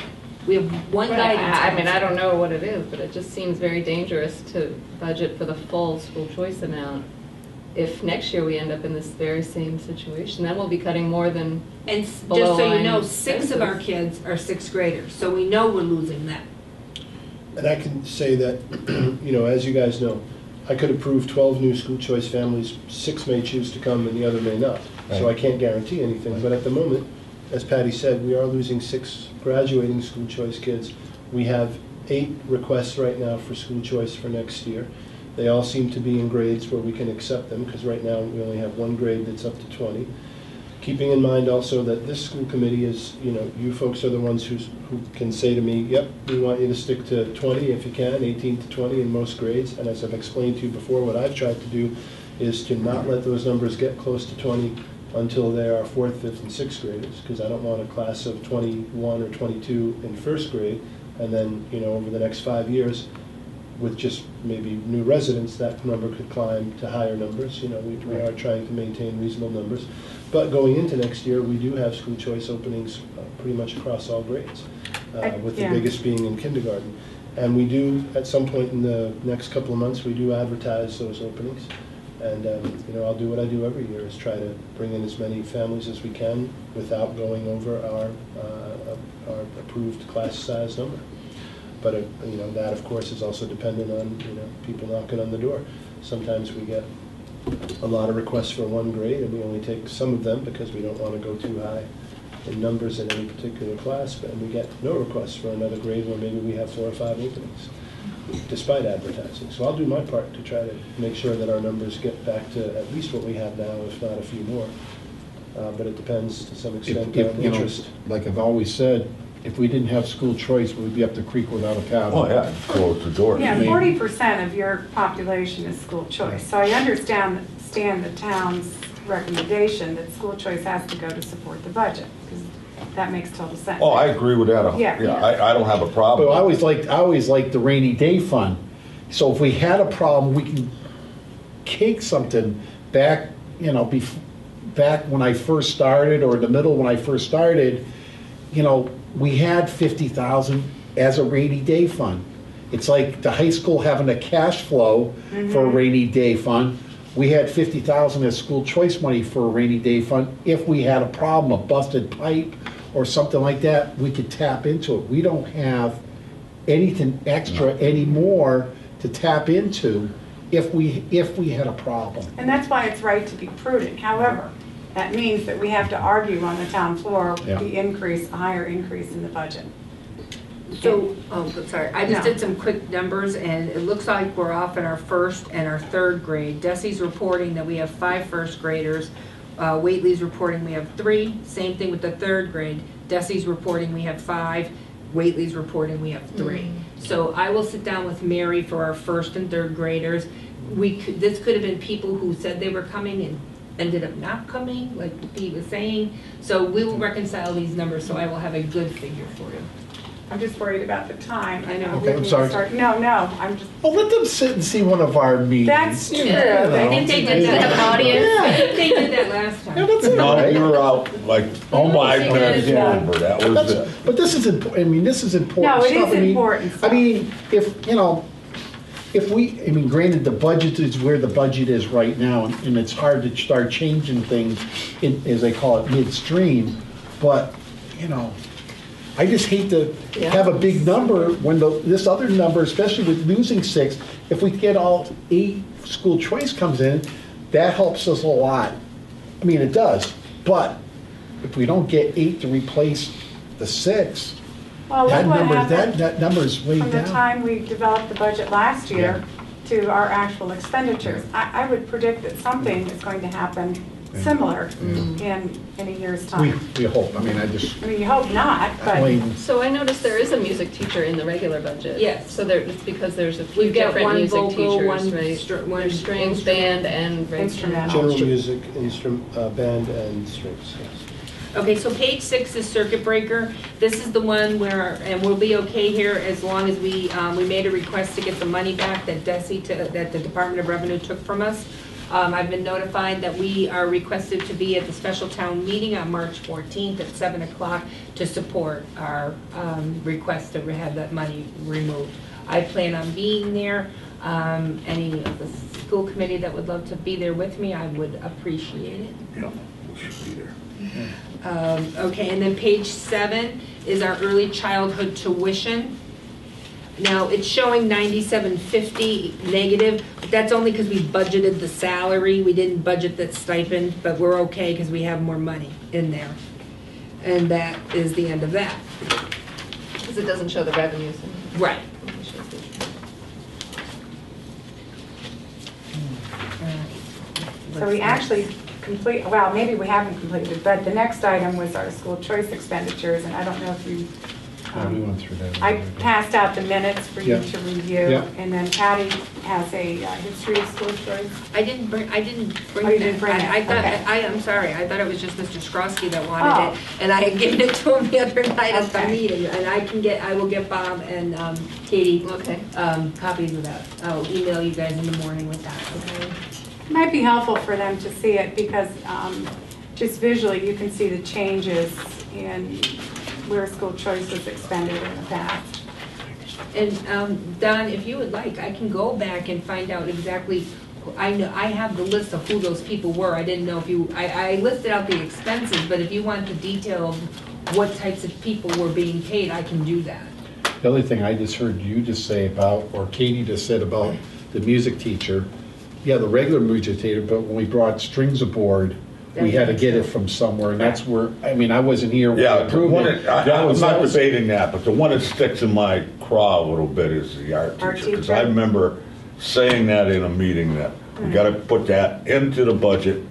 we have one Right, guidance. I I mean, I don't know what it is, but it just seems very dangerous to budget for the full school choice amount. If next year we end up in this very same situation, then we'll be cutting more than, And just so you know, six of our kids are sixth graders, so we know we're losing them. And I can say that, you know, as you guys know, I could approve 12 new school choice families, six may choose to come and the other may not. So I can't guarantee anything, but at the moment, as Patty said, we are losing six graduating school choice kids. We have eight requests right now for school choice for next year. They all seem to be in grades where we can accept them, because right now, we only have one grade that's up to 20. Keeping in mind also that this school committee is, you know, you folks are the ones who's, who can say to me, yep, we want you to stick to 20 if you can, 18 to 20 in most grades. And as I've explained to you before, what I've tried to do is to not let those numbers get close to 20 until they are fourth, fifth, and sixth graders, because I don't want a class of 21 or 22 in first grade, and then, you know, over the next five years, with just maybe new residents, that number could climb to higher numbers. You know, we, we are trying to maintain reasonable numbers. But going into next year, we do have school choice openings uh, pretty much across all grades, uh, with the yeah. biggest being in kindergarten. And we do, at some point in the next couple of months, we do advertise those openings. And, um, you know, I'll do what I do every year, is try to bring in as many families as we can without going over our, uh, our approved class size number. But, uh, you know, that, of course, is also dependent on, you know, people knocking on the door. Sometimes we get a lot of requests for one grade, and we only take some of them because we don't want to go too high in numbers in any particular class, but- and we get no requests for another grade where maybe we have four or five openings, despite advertising. So I'll do my part to try to make sure that our numbers get back to at least what we have now, if not a few more. Uh, But it depends to some extent if, on you know, interest. like I've always said, if we didn't have school choice, we'd be up the creek without a paddle. Oh, yeah, close the door. Yeah, mean- forty percent of your population is school choice, so I understand, stand the town's recommendation that school choice has to go to support the budget, because that makes total sense. Oh, I agree with that. Yeah. Yeah, I, I don't have a problem. But I always liked, I always liked the rainy day fund. So if we had a problem, we can cake something back, you know, bef, back when I first started, or in the middle when I first started, you know, we had fifty thousand as a rainy day fund. It's like the high school having a cash flow for a mm-hmm. rainy day fund. We had fifty thousand as school choice money for a rainy day fund. If we had a problem, a busted pipe or something like that, we could tap into it. We don't have anything extra anymore to tap into if we, if we had a problem. And that's why it's right to be prudent. However, that means that we have to argue on the town floor Yeah. the increase, a higher increase in the budget. So, oh, sorry, I just No. did some quick numbers, and it looks like we're off in our first and our third grade. DESE's reporting that we have five first graders. Uh, Whately's reporting we have three, same thing with the third grade. DESE's reporting we have five, Whately's reporting we have three. So I will sit down with Mary for our first and third graders. We could, this could have been people who said they were coming and ended up not coming, like Pete was saying. So we will reconcile these numbers, so I will have a good figure for you. I'm just worried about the time. I know. we Okay, I'm need to sorry. start- No, no, I'm just, Well, let them sit and see one of our meetings. That's You true. know, I think they did Have an that. audience. I think they did that last last time. Yeah, that's all No, right. you were out like Oh my She five minutes did. over, that was That's- it. But this is, important, I mean, this is important No, it stuff. is I mean- important I stuff. mean, if, you know, if we, I mean, granted, the budget is where the budget is right now, and- and it's hard to start changing things, in- as they call it, midstream, but, you know, I just hate to Yeah. have a big number when the, this other number, especially with losing six, if we get all eight, school choice comes in, that helps us a lot. I mean, it does, but if we don't get eight to replace the six, Well, that look what number, that, happened that number is way from the down. time we developed the budget last year to our actual expenditures. I, I would predict that something is going to happen similar in, in a year's We, time. we hope, I mean, I just, I mean, you hope not, I but, mean, So I noticed there is a music teacher in the regular budget. Yes. So there, it's because there's a few We've got different one music vocal, teachers, one right? str- one There's strings, instrument. band, and right. Instrumental. General music, instrument, uh, band and strings, yes. Okay, so page six is circuit breaker. This is the one where, and we'll be okay here as long as we, um, we made a request to get the money back that DESE, to- that the Department of Revenue took from us. Um, I've been notified that we are requested to be at the special town meeting on March 14th at 7 o'clock to support our um, request to have that money removed. I plan on being there. Um, Any of the school committee that would love to be there with me, I would appreciate it. Yeah, we should be there. Um, Okay, and then page seven is our early childhood tuition. Now, it's showing ninety-seven fifty negative, but that's only because we budgeted the salary, we didn't budget that stipend, but we're okay because we have more money in there. And that is the end of that. Because it doesn't show the revenues. Right. it shows the- so we actually complete, well, maybe we haven't completed, but the next item was our school choice expenditures, and I don't know if you, yeah, we um, went through that. I passed out the minutes for you Yeah. to review, Yeah. and then Patty has a uh, history of school choice. I didn't bring, I didn't bring Oh, you that. didn't bring it, I I thought, okay. I, I'm sorry, I thought it was just Mr. Skrosky that Oh. wanted it. And I had given it to him the other night at the Okay. meeting. And I can get, I will get Bob and um, Katie Okay. um, copies of that. I'll email you guys in the morning with that, okay? Might be helpful for them to see it because um, just visually, you can see the changes in where school choice was expended in the past. And um, Don, if you would like, I can go back and find out exactly, I know, I have the list of who those people were. I didn't know if you, I, I listed out the expenses, but if you want the detail of what types of people were being paid, I can do that. The other thing I just heard you just say about, or Katie just said about the music teacher, yeah, the regular music teacher, but when we brought strings aboard, we had to get it from somewhere, and that's where, I mean, I wasn't here when we Yeah, the approved one, it. that- I- That I'm was- not that was- debating that, but the one that sticks in my craw a little bit is the art Art teacher. Because teacher. I remember saying that in a meeting, that we gotta put that into the budget.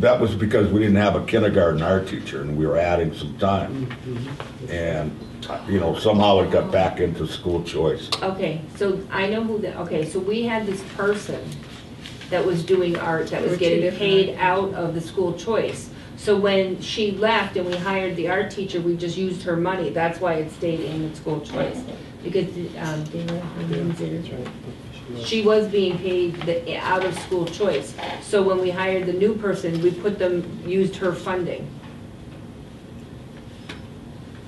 That was because we didn't have a kindergarten art teacher, and we were adding some time. And, you know, somehow it got back into school choice. Okay, so I know who the, okay, so we had this person that was doing art, that There was were two getting different paid out of the school choice. So when she left and we hired the art teacher, we just used her money, that's why it stayed in the school choice. Because, um, Dana, her name's there. she was being paid the, out of school choice. So when we hired the new person, we put them, used her funding.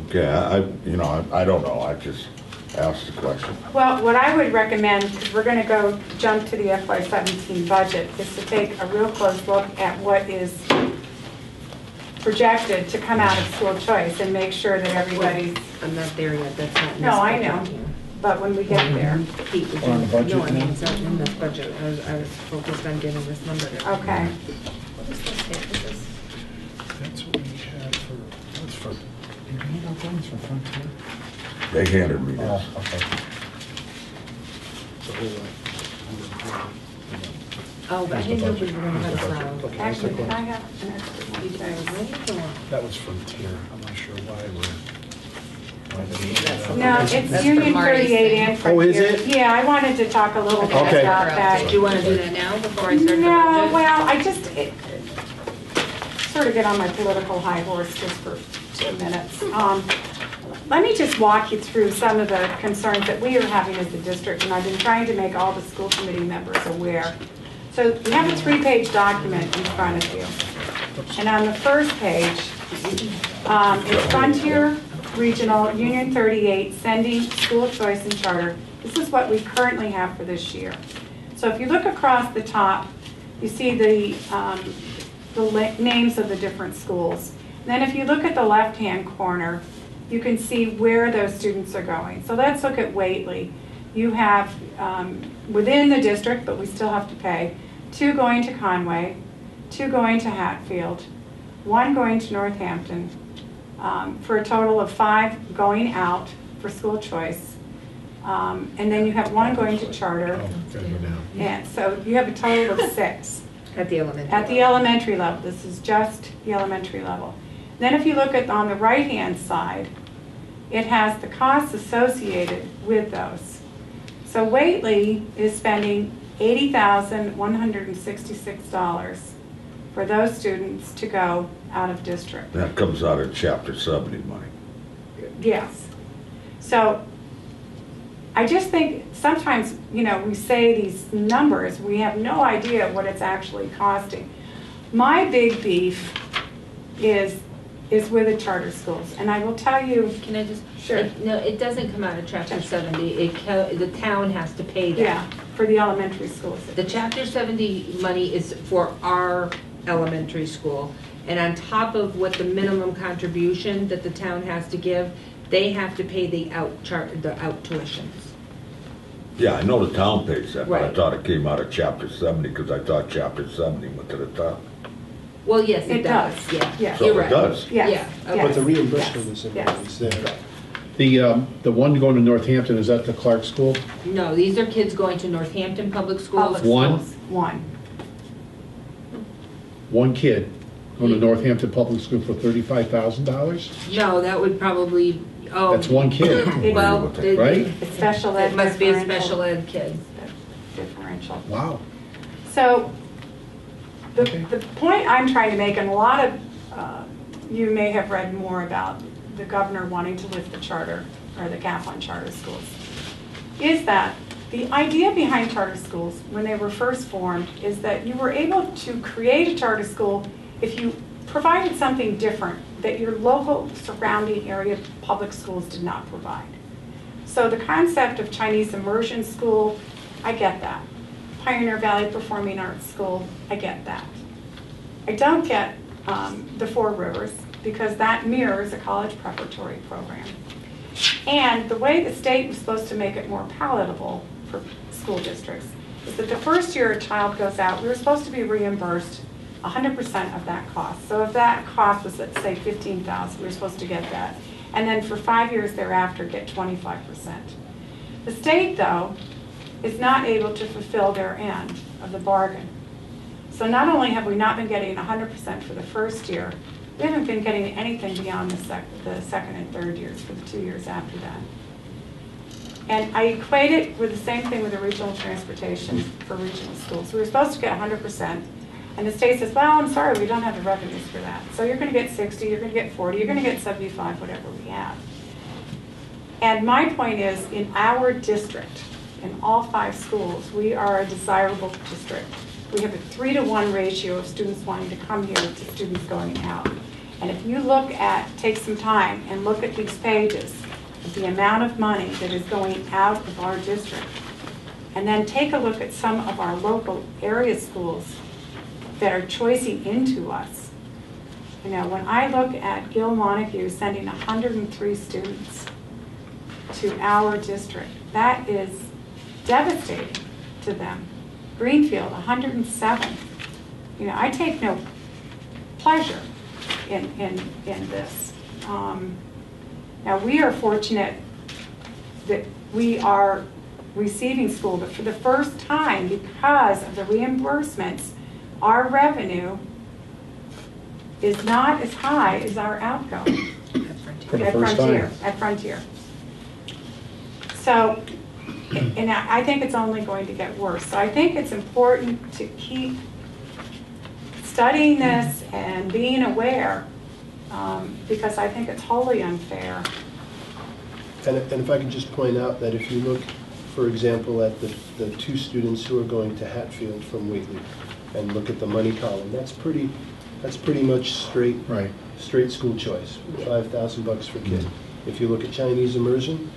Okay, I, I- you know, I I don't know, I just asked the question. Well, what I would recommend, because we're going to go jump to the FY17 budget, is to take a real close look at what is projected to come out of school choice and make sure that everybody's, I'm not there yet, that's not in this No, I budget. know. but when we get there. Pete, would On the budget No, I mean, now? it's not in this budget, I was, I was focused on getting this number there. Okay. What is this? Is this- That's what we had for, that's for, you hand out things for Frontier? They handed me this. Oh, okay. It's a whole. Oh, but I didn't know we were gonna have a. Okay, that's Actually, the can I question. have an extra You one? guys, Thanks. where's the one? That was Frontier, I'm not sure why we're. why they did that. No, That's it's for Union Marty's 38 thing. and Oh, is it? Yeah, I wanted to talk a little bit Okay. that. Do you wanna do that now before I start the No, budget? well, I just, it- sort of get on my political high horse just for two minutes. Um, Let me just walk you through some of the concerns that we are having as a district, and I've been trying to make all the school committee members aware. So we have a three-page document in front of you. And on the first page, um, it's Frontier Regional, Union 38, sending school choice and charter. This is what we currently have for this year. So if you look across the top, you see the, um, the names of the different schools. Then if you look at the left-hand corner, you can see where those students are going. So let's look at Whately. You have, um, within the district, but we still have to pay, two going to Conway, two going to Hatfield, one going to Northampton, um, for a total of five going out for school choice. Um, And then you have one going to charter, Oh, gotta go down. and so you have a total of six. At the elementary. At the elementary level, this is just the elementary level. Then if you look at, on the right-hand side, it has the costs associated with those. So Whately is spending eighty thousand, one hundred and sixty-six dollars for those students to go out of district. That comes out of chapter seventy money. Yes. So I just think sometimes, you know, we say these numbers, we have no idea what it's actually costing. My big beef is, is with the charter schools. And I will tell you, Can I just? Sure. it- No, it doesn't come out of chapter seventy, it, co- the town has to pay that. yeah, for the elementary schools. The chapter seventy money is for our elementary school, and on top of what the minimum contribution that the town has to give, they have to pay the out char, the out tuitions. Yeah, I know the town pays that, but I Right. thought it came out of chapter seventy, because I thought chapter seventy went to the top. Well, yes, it It does, does, yeah. yeah. So You're it right. does. Yes, Yeah, okay. But the reimbursement yes, is in yes. there, is there. The, um, the one going to Northampton, is that the Clark School? No, these are kids going to Northampton Public Schools. Public One? schools, One. One kid going to Northampton Public School for thirty-five thousand dollars? No, that would probably, oh. That's one kid, Well, it- right? It's special ed It must be a differential. special ed kid. That's differential. Wow. So, the, the point I'm trying to make, and a lot of, uh, you may have read more about the governor wanting to lift the charter, or the cap on charter schools, is that the idea behind charter schools, when they were first formed, is that you were able to create a charter school if you provided something different that your local surrounding area public schools did not provide. So the concept of Chinese immersion school, I get that. Pioneer Valley Performing Arts School, I get that. I don't get um, the Four Rivers because that mirrors a college preparatory program. And the way the state was supposed to make it more palatable for school districts is that the first year a child goes out, we were supposed to be reimbursed 100% of that cost. So if that cost was, let's say, 15,000, we were supposed to get that. And then for five years thereafter, get 25%. The state, though, is not able to fulfill their end of the bargain. So not only have we not been getting 100% for the first year, we haven't been getting anything beyond the sec, the second and third years, for the two years after that. And I equate it with the same thing with the regional transportation for regional schools. We were supposed to get 100%, and the state says, well, I'm sorry, we don't have the revenues for that. So you're gonna get 60, you're gonna get 40, you're gonna get 75, whatever we have. And my point is, in our district, in all five schools, we are a desirable district. We have a three to one ratio of students wanting to come here to students going out. And if you look at, take some time and look at these pages, the amount of money that is going out of our district, and then take a look at some of our local area schools that are choicing into us. You know, when I look at Gill-Montague sending 103 students to our district. That is devastating to them. Greenfield, 107. You know, I take no pleasure in, in, in this. Um, Now, we are fortunate that we are receiving school, but for the first time, because of the reimbursements, our revenue is not as high as our outgoing. For the At Frontier. At Frontier. So, and I I think it's only going to get worse. So I think it's important to keep studying this and being aware, um, because I think it's wholly unfair. And and if I could just point out that if you look, for example, at the, the two students who are going to Hatfield from Whately, and look at the money column, that's pretty, That's pretty much straight, Right. straight school choice, five thousand bucks for kid. If you look at Chinese immersion,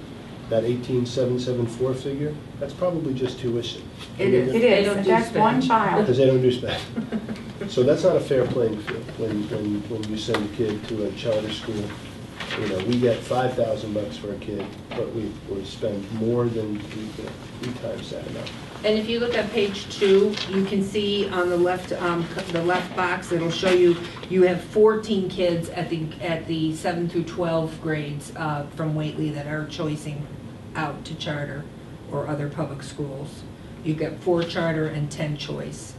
that eighteen seven seven four figure, that's probably just tuition. It is. It They is, don't and do that's one sped. child. Because they don't do sped. So that's not a fair playing field when, when, when you send a kid to a charter school. You know, we get five thousand bucks for a kid, but we, we spend more than, three you know, three times that amount. And if you look at page two, you can see on the left, um, c- the left box, it'll show you, you have fourteen kids at the, at the seven through twelve grades, uh, from Whately that are choicing out to charter or other public schools. You've got four charter and ten choice.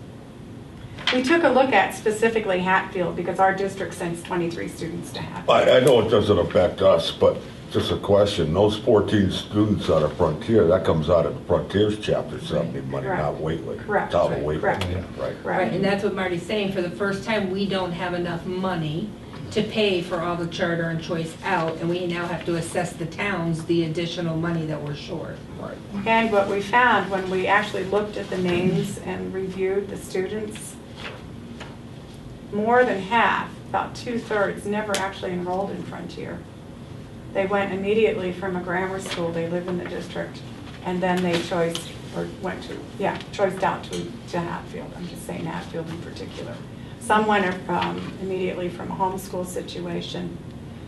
We took a look at specifically Hatfield because our district sends 23 students to Hatfield. I, I know it doesn't affect us, but just a question, those fourteen students out of Frontier, that comes out of the Frontiers chapter seventy money, Correct. not Whately. Correct. It's out of Whately, Correct. right. Right, and that's what Marty's saying, for the first time, we don't have enough money to pay for all the charter and choice out, and we now have to assess the towns the additional money that we're short. And what we found when we actually looked at the names and reviewed the students, more than half, about two-thirds, never actually enrolled in Frontier. They went immediately from a grammar school, they live in the district, and then they choiced, or went to, yeah, choiced out to, to Hatfield. I'm just saying Hatfield in particular. Some went um, immediately from a homeschool situation.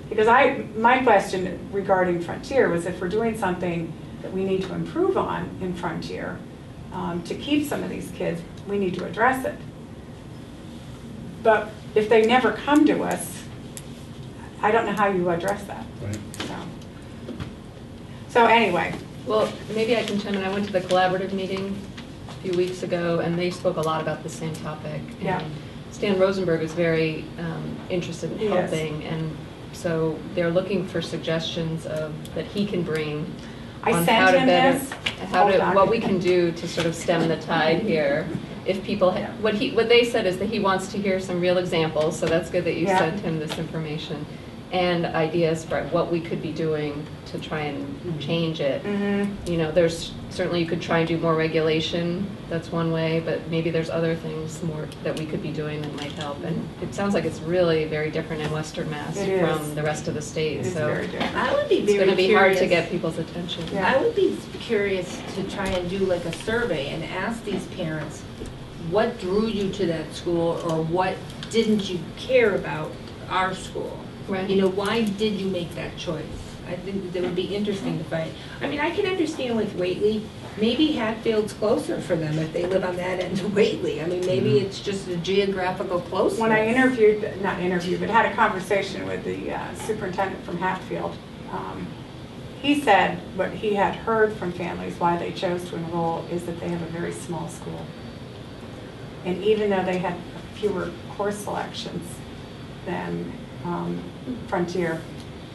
Because I, my question regarding Frontier was if we're doing something that we need to improve on in Frontier, um, to keep some of these kids, we need to address it. But if they never come to us, I don't know how you address that, Right. so. So anyway, Well, maybe I can chime in. I went to the collaborative meeting a few weeks ago, and they spoke a lot about the same topic. Yeah. And Stan Rosenberg is very um, interested in He is. helping, and so they're looking for suggestions of, that he can bring I on sent how to him better, this how to, what we can do to sort of stem the tide here. If people, ha- what he, what they said is that he wants to hear some real examples, so that's good that you Yeah. sent him this information. And ideas for what we could be doing to try and change it. mhm, You know, there's, certainly you could try and do more regulation, that's one way, but maybe there's other things more that we could be doing that might help. And it sounds like it's really very different in Western Mass It is. from the rest of the it state, is so. I would be it's very gonna be hard to get people's attention. Yeah. I would be curious to try and do like a survey and ask these parents, what drew you to that school, or what didn't you care about our school? Right. You know, why did you make that choice? I think that would be interesting to find. I mean, I can understand with Whately, maybe Hatfield's closer for them if they live on that end of Whately. I mean, maybe it's just a geographical closeness. When I interviewed, not interviewed, but had a conversation with the uh, superintendent from Hatfield, um, he said what he had heard from families why they chose to enroll is that they have a very small school. And even though they had fewer course selections than um, Frontier,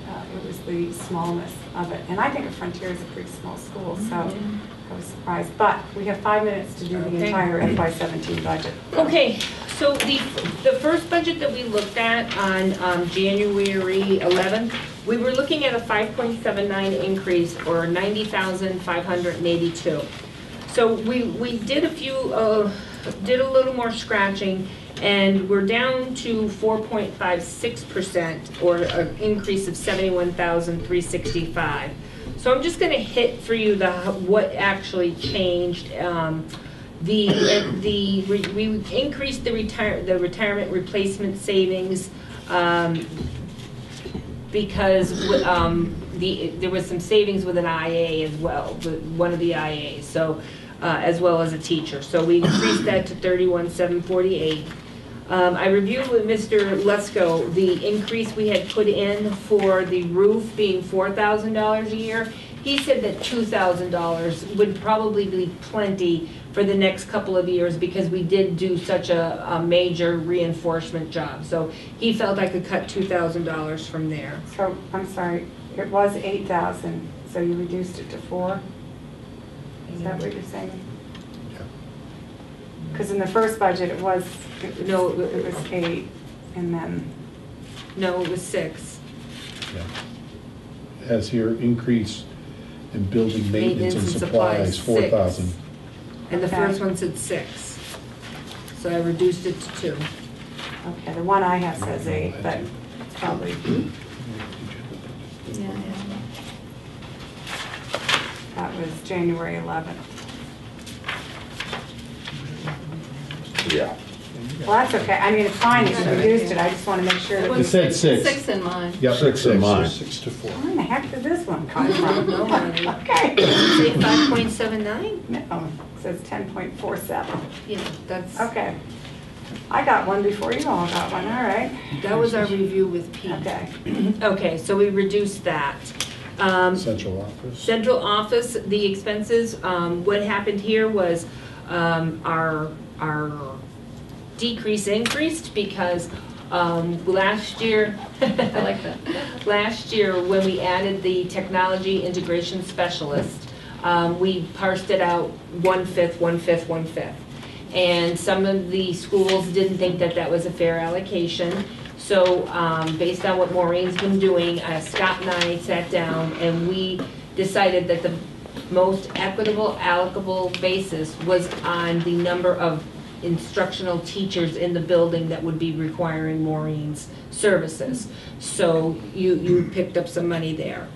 uh, it was the smallness of it. And I think of Frontier is a pretty small school, so I was surprised. But we have five minutes to do the Okay. entire FY17 budget. Okay, so the, the first budget that we looked at on um, January 11th, we were looking at a 5.79 increase or 90,582. So we, we did a few, uh, did a little more scratching, and we're down to 4.56% or an increase of 71,365. So I'm just gonna hit for you the, what actually changed. Um, The, the, we increased the retire, the retirement replacement savings, um, because, um, the, there was some savings with an IA as well, one of the IAs, so, uh, as well as a teacher. So we increased that to thirty-one, seven forty-eight. Um, I reviewed with Mr. Lesko the increase we had put in for the roof being four thousand dollars a year. He said that two thousand dollars would probably be plenty for the next couple of years because we did do such a, a major reinforcement job. So he felt I could cut two thousand dollars from there. So, I'm sorry, it was eight thousand, so you reduced it to four? Is that what you're saying? Because in the first budget, it was, it was- No, it was eight, and then, No, it was six. Has here increase in building maintenance and supplies, four six. thousand. And the Okay. first one said six. So I reduced it to two. Okay, the one I have says eight, but it's probably, Yeah, yeah. that was January 11th. Yeah. Well, that's okay, I mean, it's fine if you reduced it, I just want to make sure that. It said six. Six in mine. Yep, Six in mine. Six to four. Where in the heck did this one come from? No, honey. Okay. Say 5.79? No, it says 10.47. Yeah, that's, Okay. I got one before you all got one, all right. that was our review with Pete. Okay. Okay, so we reduced that. Um, Central office. Central office, the expenses, um, what happened here was, um, our, our decrease increased because, um, last year. I like that. Last year, when we added the technology integration specialist, um, we parsed it out one-fifth, one-fifth, one-fifth. And some of the schools didn't think that that was a fair allocation. So, um, based on what Maureen's been doing, uh, Scott and I sat down and we decided that the most equitable allocable basis was on the number of instructional teachers in the building that would be requiring Maureen's services. So you, you picked up some money there.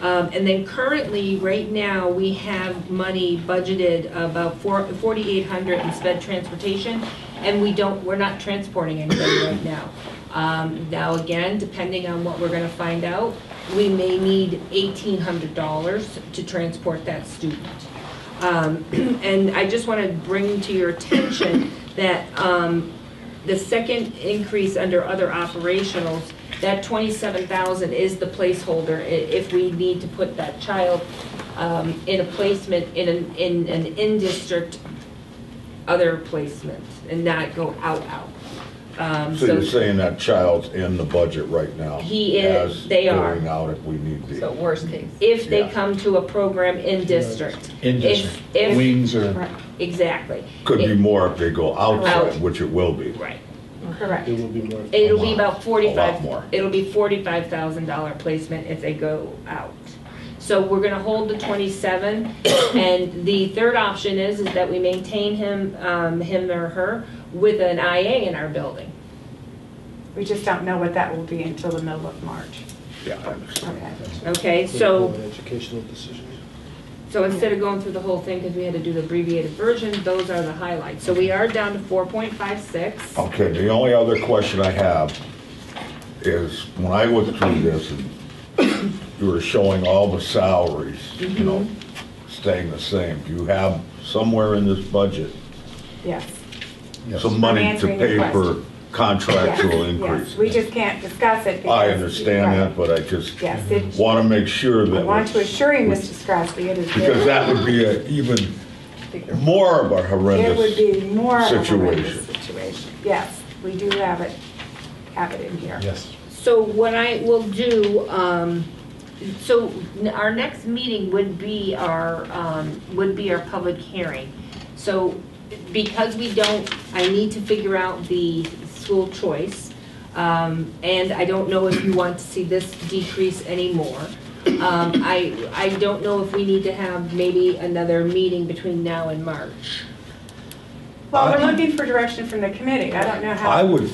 Um, and then currently, right now, we have money budgeted about four, forty-eight hundred in sped transportation, and we don't, we're not transporting anybody right now. Um, now again, depending on what we're gonna find out, we may need eighteen hundred dollars to transport that student. Um, And I just want to bring to your attention that um, the second increase under other operationals, that 27,000 is the placeholder if we need to put that child um, in a placement in an, in an in-district other placement and not go out, out. Um, So you're saying that child's in the budget right now? He is- as they are. Going out if we need to. So worst case. If they Yeah. come to a program in district. In If- district. If, Wings or, Right, exactly. Could be If- more if they go Out. outside, which it will be. Right. correct. It will be more. It'll be about A lot forty-five, more. it'll be forty-five thousand dollar placement if they go out. So we're gonna hold the twenty-seven, and the third option is, is that we maintain him, um, him or her with an IA in our building. We just don't know what that will be until the middle of March. Yeah, I understand. Okay. Okay, so, Educational decisions. so instead of going through the whole thing, because we had to do the abbreviated version, those are the highlights. So we are down to four point five six. Okay, the only other question I have is, when I looked through this and you were showing all the salaries, you know, staying the same, do you have somewhere in this budget Yes. some money to answering your pay for question. contractual Yes, increase? yes. We just can't discuss it. I because- understand that, but I just Yes, it, want to make sure that. I want to it's- assure you, Mr. Scrasky, it is. Because that would be a even more of a It would horrendous. be more of a situation. horrendous situation. Yes, we do have it, have it in here. yes. So what I will do, um, so n- our next meeting would be our, um, would be our public hearing. So because we don't, I need to figure out the school choice. Um, and I don't know if you want to see this decrease anymore. Um, I, I don't know if we need to have maybe another meeting between now and March. Well, we're looking for direction from the committee. I don't know how. I would,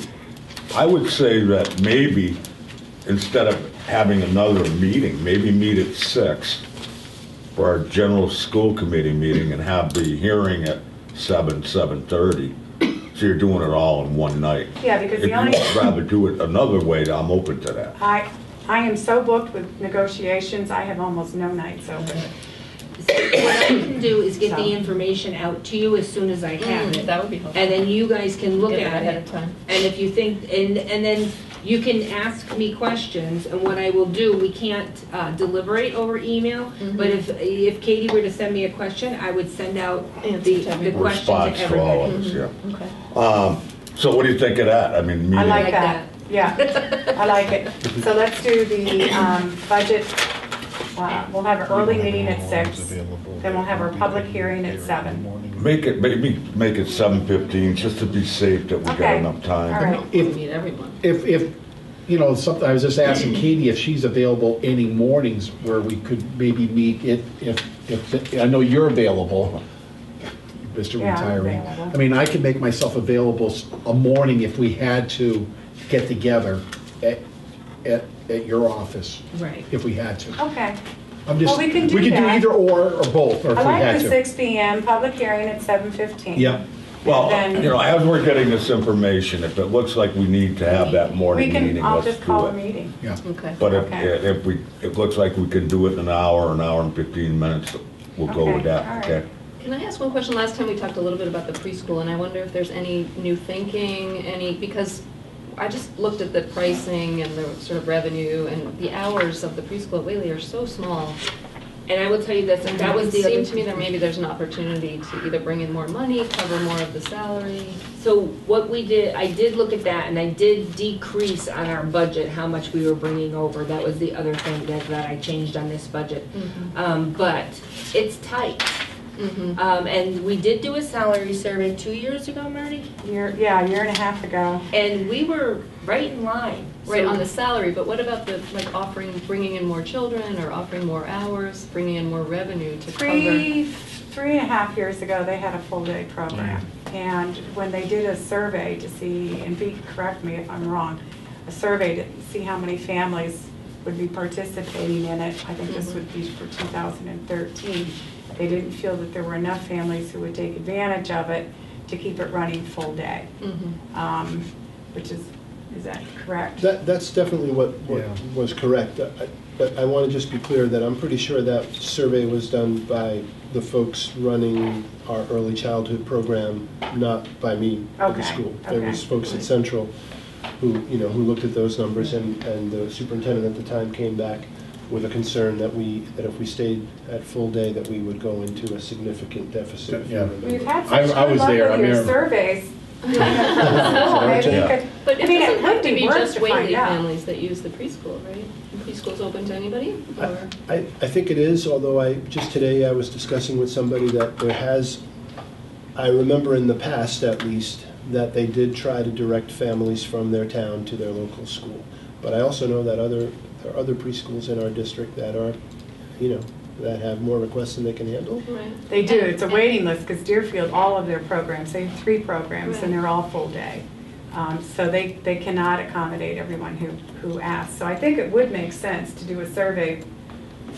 I would say that maybe, instead of having another meeting, maybe meet at six for our general school committee meeting and have the hearing at seven, seven-thirty. So you're doing it all in one night. Yeah, because If the you'd only, rather do it another way, I'm open to that. I, I am so booked with negotiations, I have almost no nights open. What I can do is get the information out to you as soon as I have mm, it. That would be helpful. And then you guys can look Get it at ahead it. of time. And if you think, and, and then you can ask me questions, and what I will do, we can't uh, deliberate over email, but if, if Katie were to send me a question, I would send out Answer the, to the everyone. question Response to to all everybody. of us, yeah. Okay. Um, so what do you think of that? I mean, I meeting, like Like that, yeah, I like it. So let's do the um, budget, uh, we'll have an early meeting at six, then we'll have our public hearing at seven. make it, maybe make it seven fifteen, just to be safe that we got Okay. enough time. All right. We If, meet everyone. if, if, you know, something, I was just asking Katie if she's available any mornings where we could maybe meet if, if, if, I know you're available. Mr. Yeah, I'm Retiring. available. I mean, I could make myself available s- a morning if we had to get together at, at, at your office, Right. if we had to. Okay. I'm just, Well, we can do we could do that. either or, or both, or if I we like had the to. six P M, public hearing at seven fifteen. Yeah. Well, And then- you know, as we're getting this information, if it looks like we need to have that morning We morning can, meeting, I'll let's just call a it. meeting. Yeah. Okay. But if, Okay. if we, it looks like we can do it in an hour, an hour and fifteen minutes, we'll go with Okay, that, all right. okay? Can I ask one question? Last time we talked a little bit about the preschool, and I wonder if there's any new thinking, any, because I just looked at the pricing and the sort of revenue, and the hours of the preschool at Whately are so small. And I will tell you this, and that was the It to me that maybe there's an opportunity to either bring in more money, cover more of the salary. So what we did, I did look at that and I did decrease on our budget how much we were bringing over. That was the other thing that, that I changed on this budget. Um, but it's tight. Mhm. Um, and we did do a salary survey two years ago, Marty, Year, yeah, a year and a half ago. and we were right in line. Right, So- on the salary, but what about the, like, offering, bringing in more children, or offering more hours, bringing in more revenue to cover? Three, three and a half years ago, they had a full-day program. And when they did a survey to see, and Pete, correct me if I'm wrong, a survey to see how many families would be participating in it, I think this would be for 2013. They didn't feel that there were enough families who would take advantage of it to keep it running full day, Mhm. um, which is, is that correct? That, that's definitely what, what Yeah. was correct. I- But I want to just be clear that I'm pretty sure that survey was done by the folks running our early childhood program, not by me at the Okay, school. There was folks at Central who, you know, who looked at those numbers and, and the superintendent at the time came back with a concern that we, that if we stayed at full day, that we would go into a significant deficit. if you Yeah. remember. We've had I- such I good was luck there, with I your mean- surveys. doing it for the school. Maybe you Yeah. could- But I it mean, doesn't would have to be worth just to find out. families that use the preschool, right? Preschool's open to anybody, or? I, I think it is, although I, just today I was discussing with somebody that there has, I remember in the past at least, that they did try to direct families from their town to their local school. But I also know that other, there are other preschools in our district that are, you know, that have more requests than they can handle. Right. They do, it's a waiting list, because Deerfield, all of their programs, they have three programs, Right. and they're all full day. Um, So they, they cannot accommodate everyone who, who asks. So I think it would make sense to do a survey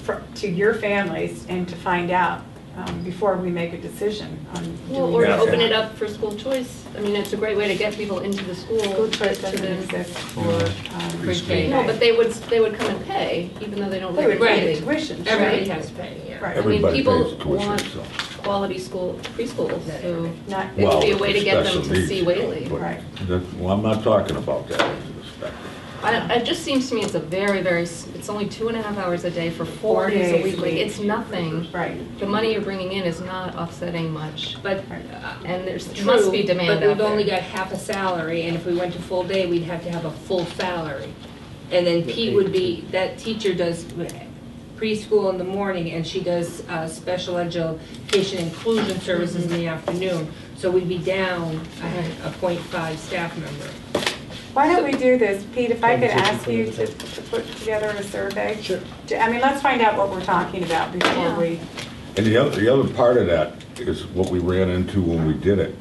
for, to your families and to find out um, before we make a decision on Well, or to Yeah. open it up for school choice. I mean, it's a great way to get people into the school. School choice to doesn't then- exist for um, Preschool. No, but they would, they would come and pay, even though they don't They would pay Whately. the tuition. sure. Everybody has to pay, yeah. Right. I mean, Everybody people pays tuition, want so. quality school preschools, so Not, it would be a way to get them special to see Whately. but Right. that- Well, I'm not talking about that as a spectrum. I, it just seems to me it's a very, very, s- it's only two and a half hours a day for four days a week. Like, it's nothing. right. The money you're bringing in is not offsetting much, But, uh, and there's, there True, must be demand But out we've only there. got half a salary, and if we went to full day, we'd have to have a full salary. And then Pete would be, that teacher does preschool in the morning, and she does uh, special education inclusion services in the afternoon. So we'd be down a a point five staff member. Why don't we do this, Pete, if I could ask you to, to put together a survey? Sure. I mean, let's find out what we're talking about before Yeah. we, And the other, the other part of that is what we ran into when we did it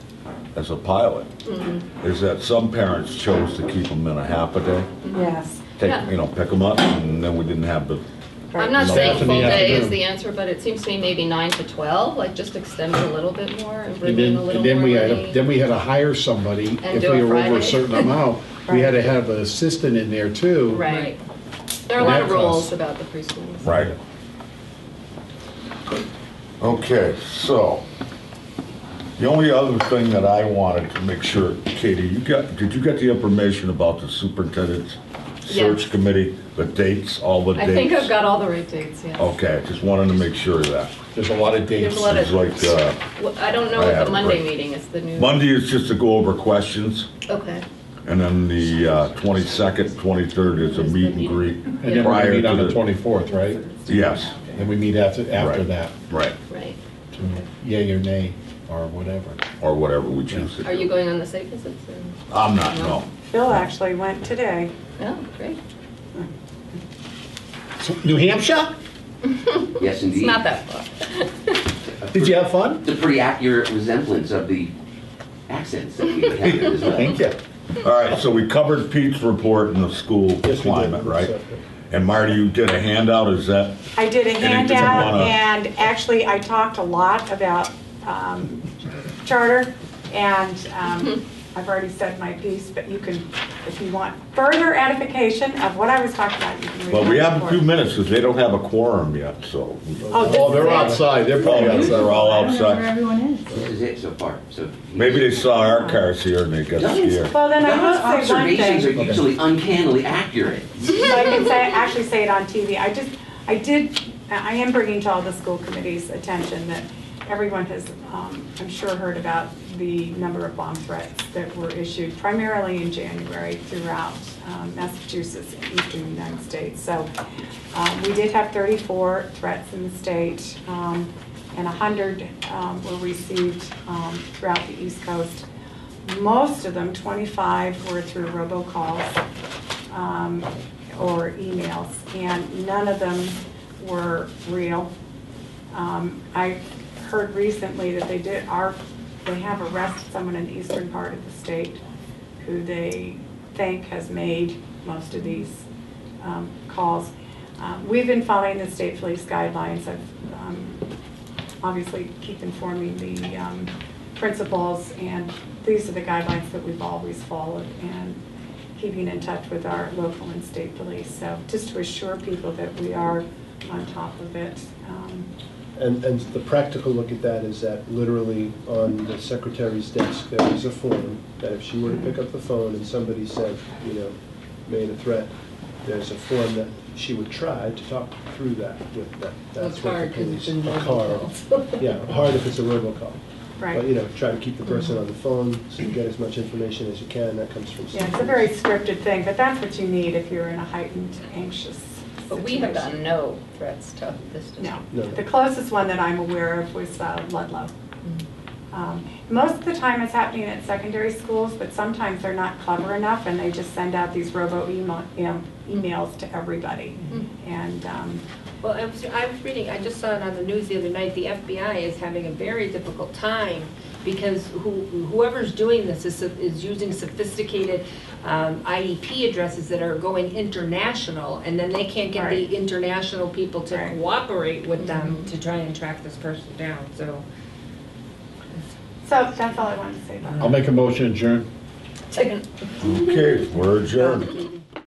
as a pilot, Mm-hmm. is that some parents chose to keep them in a half a day, yes. take, Yeah. you know, pick them up, and then we didn't have the, I'm not saying Staff full the day is the answer, but it seems to me maybe nine to 12, like just extend it a little bit more and And bring in then, a little and then more we had, to- then we had to hire somebody, if do we a were over Friday. a certain amount, we had to have an assistant in there too. Right. There are a lot That of rules about the preschools. right? Okay, so, the only other thing that I wanted to make sure, Katie, you got, did you get the information about the superintendent's Yes. Search committee, the dates, all the dates. I dates? think I've got all the right dates, yes. Okay, just wanted to make sure of that. There's a lot of There's dates. a lot of- It's like, uh, Well, I don't know I what have the it Monday right. meeting is, the new. Monday is just to go over questions, Okay. and then the uh, 22nd, 23rd is a meet and meeting. greet. And then we're prior meet to on the 24th, right? Yes, Then we meet after, after Right. that, right, Right. to yay or nay, or whatever. or whatever we choose to do. Are you going on the site visits? or- I'm not, no. Bill actually went today. Oh, great. So, New Hampshire? Yes, It's indeed. not that far. Did you have fun? The pretty accurate resemblance of the accents that we had as well. Thank you. All right, so we covered Pete's report in the school Yes, we did. climate, right? And Marty, you did a handout, is that? I did a And it handout, wanna- and actually, I talked a lot about um, charter, and um, I've already said my piece, but you can, if you want further edification of what I was talking about, you can read Well, we my have a report. few minutes, because they don't have a quorum yet, so. Oh, this Oh, they're is it? outside, they're probably They're outside. all I don't know where outside. everyone is. This is it so far, so. Maybe they saw our cars here and they got scared. Well, then I Don's will say one observations are thing. usually uncannily accurate. So I can say, actually say it on TV. I just, I did, I am bringing to all the school committees' attention that everyone has, um, I'm sure, heard about the number of bomb threats that were issued primarily in January throughout um, Massachusetts and eastern United States. So um, we did have 34 threats in the state, um, and 100 um, were received um, throughout the East Coast. Most of them, 25, were through robocalls um, or emails, and none of them were real. Um, I heard recently that they did, are, they have arrested someone in the eastern part of the state who they think has made most of these um, calls. Um, We've been following the state police guidelines of, um, obviously keep informing the um, principals, and these are the guidelines that we've always followed, and keeping in touch with our local and state police. So just to assure people that we are on top of it. And, and the practical look at that is that literally on the secretary's desk, there is a form that if she were to pick up the phone and somebody said, you know, made a threat, there's a form that she would try to talk through that with that. That's what the police, a card. Yeah, hard if it's a robocall. But, you Right. know, try to keep the person mm-hmm. on the phone so you get as much information as you can, that comes from. Yeah, it's a very scripted thing, but that's what you need if you're in a heightened, anxious But we have situation. gotten no threats to this district. No. No. The closest one that I'm aware of was uh, Ludlow. Um, Most of the time, it's happening at secondary schools, but sometimes they're not clever enough, and they just send out these robo email, you know, emails to everybody. And, um, Well, I was, I was reading, I just saw it on the news the other night, the FBI is having a very difficult time because who- whoever's doing this is, is using sophisticated um, IEP addresses that are going international, and then they can't get Right. the international people to Right. cooperate with them to try and track this person down, so. so that's all I wanted to say about that. I'll make a motion adjourn. Second. Okay, we're adjourned.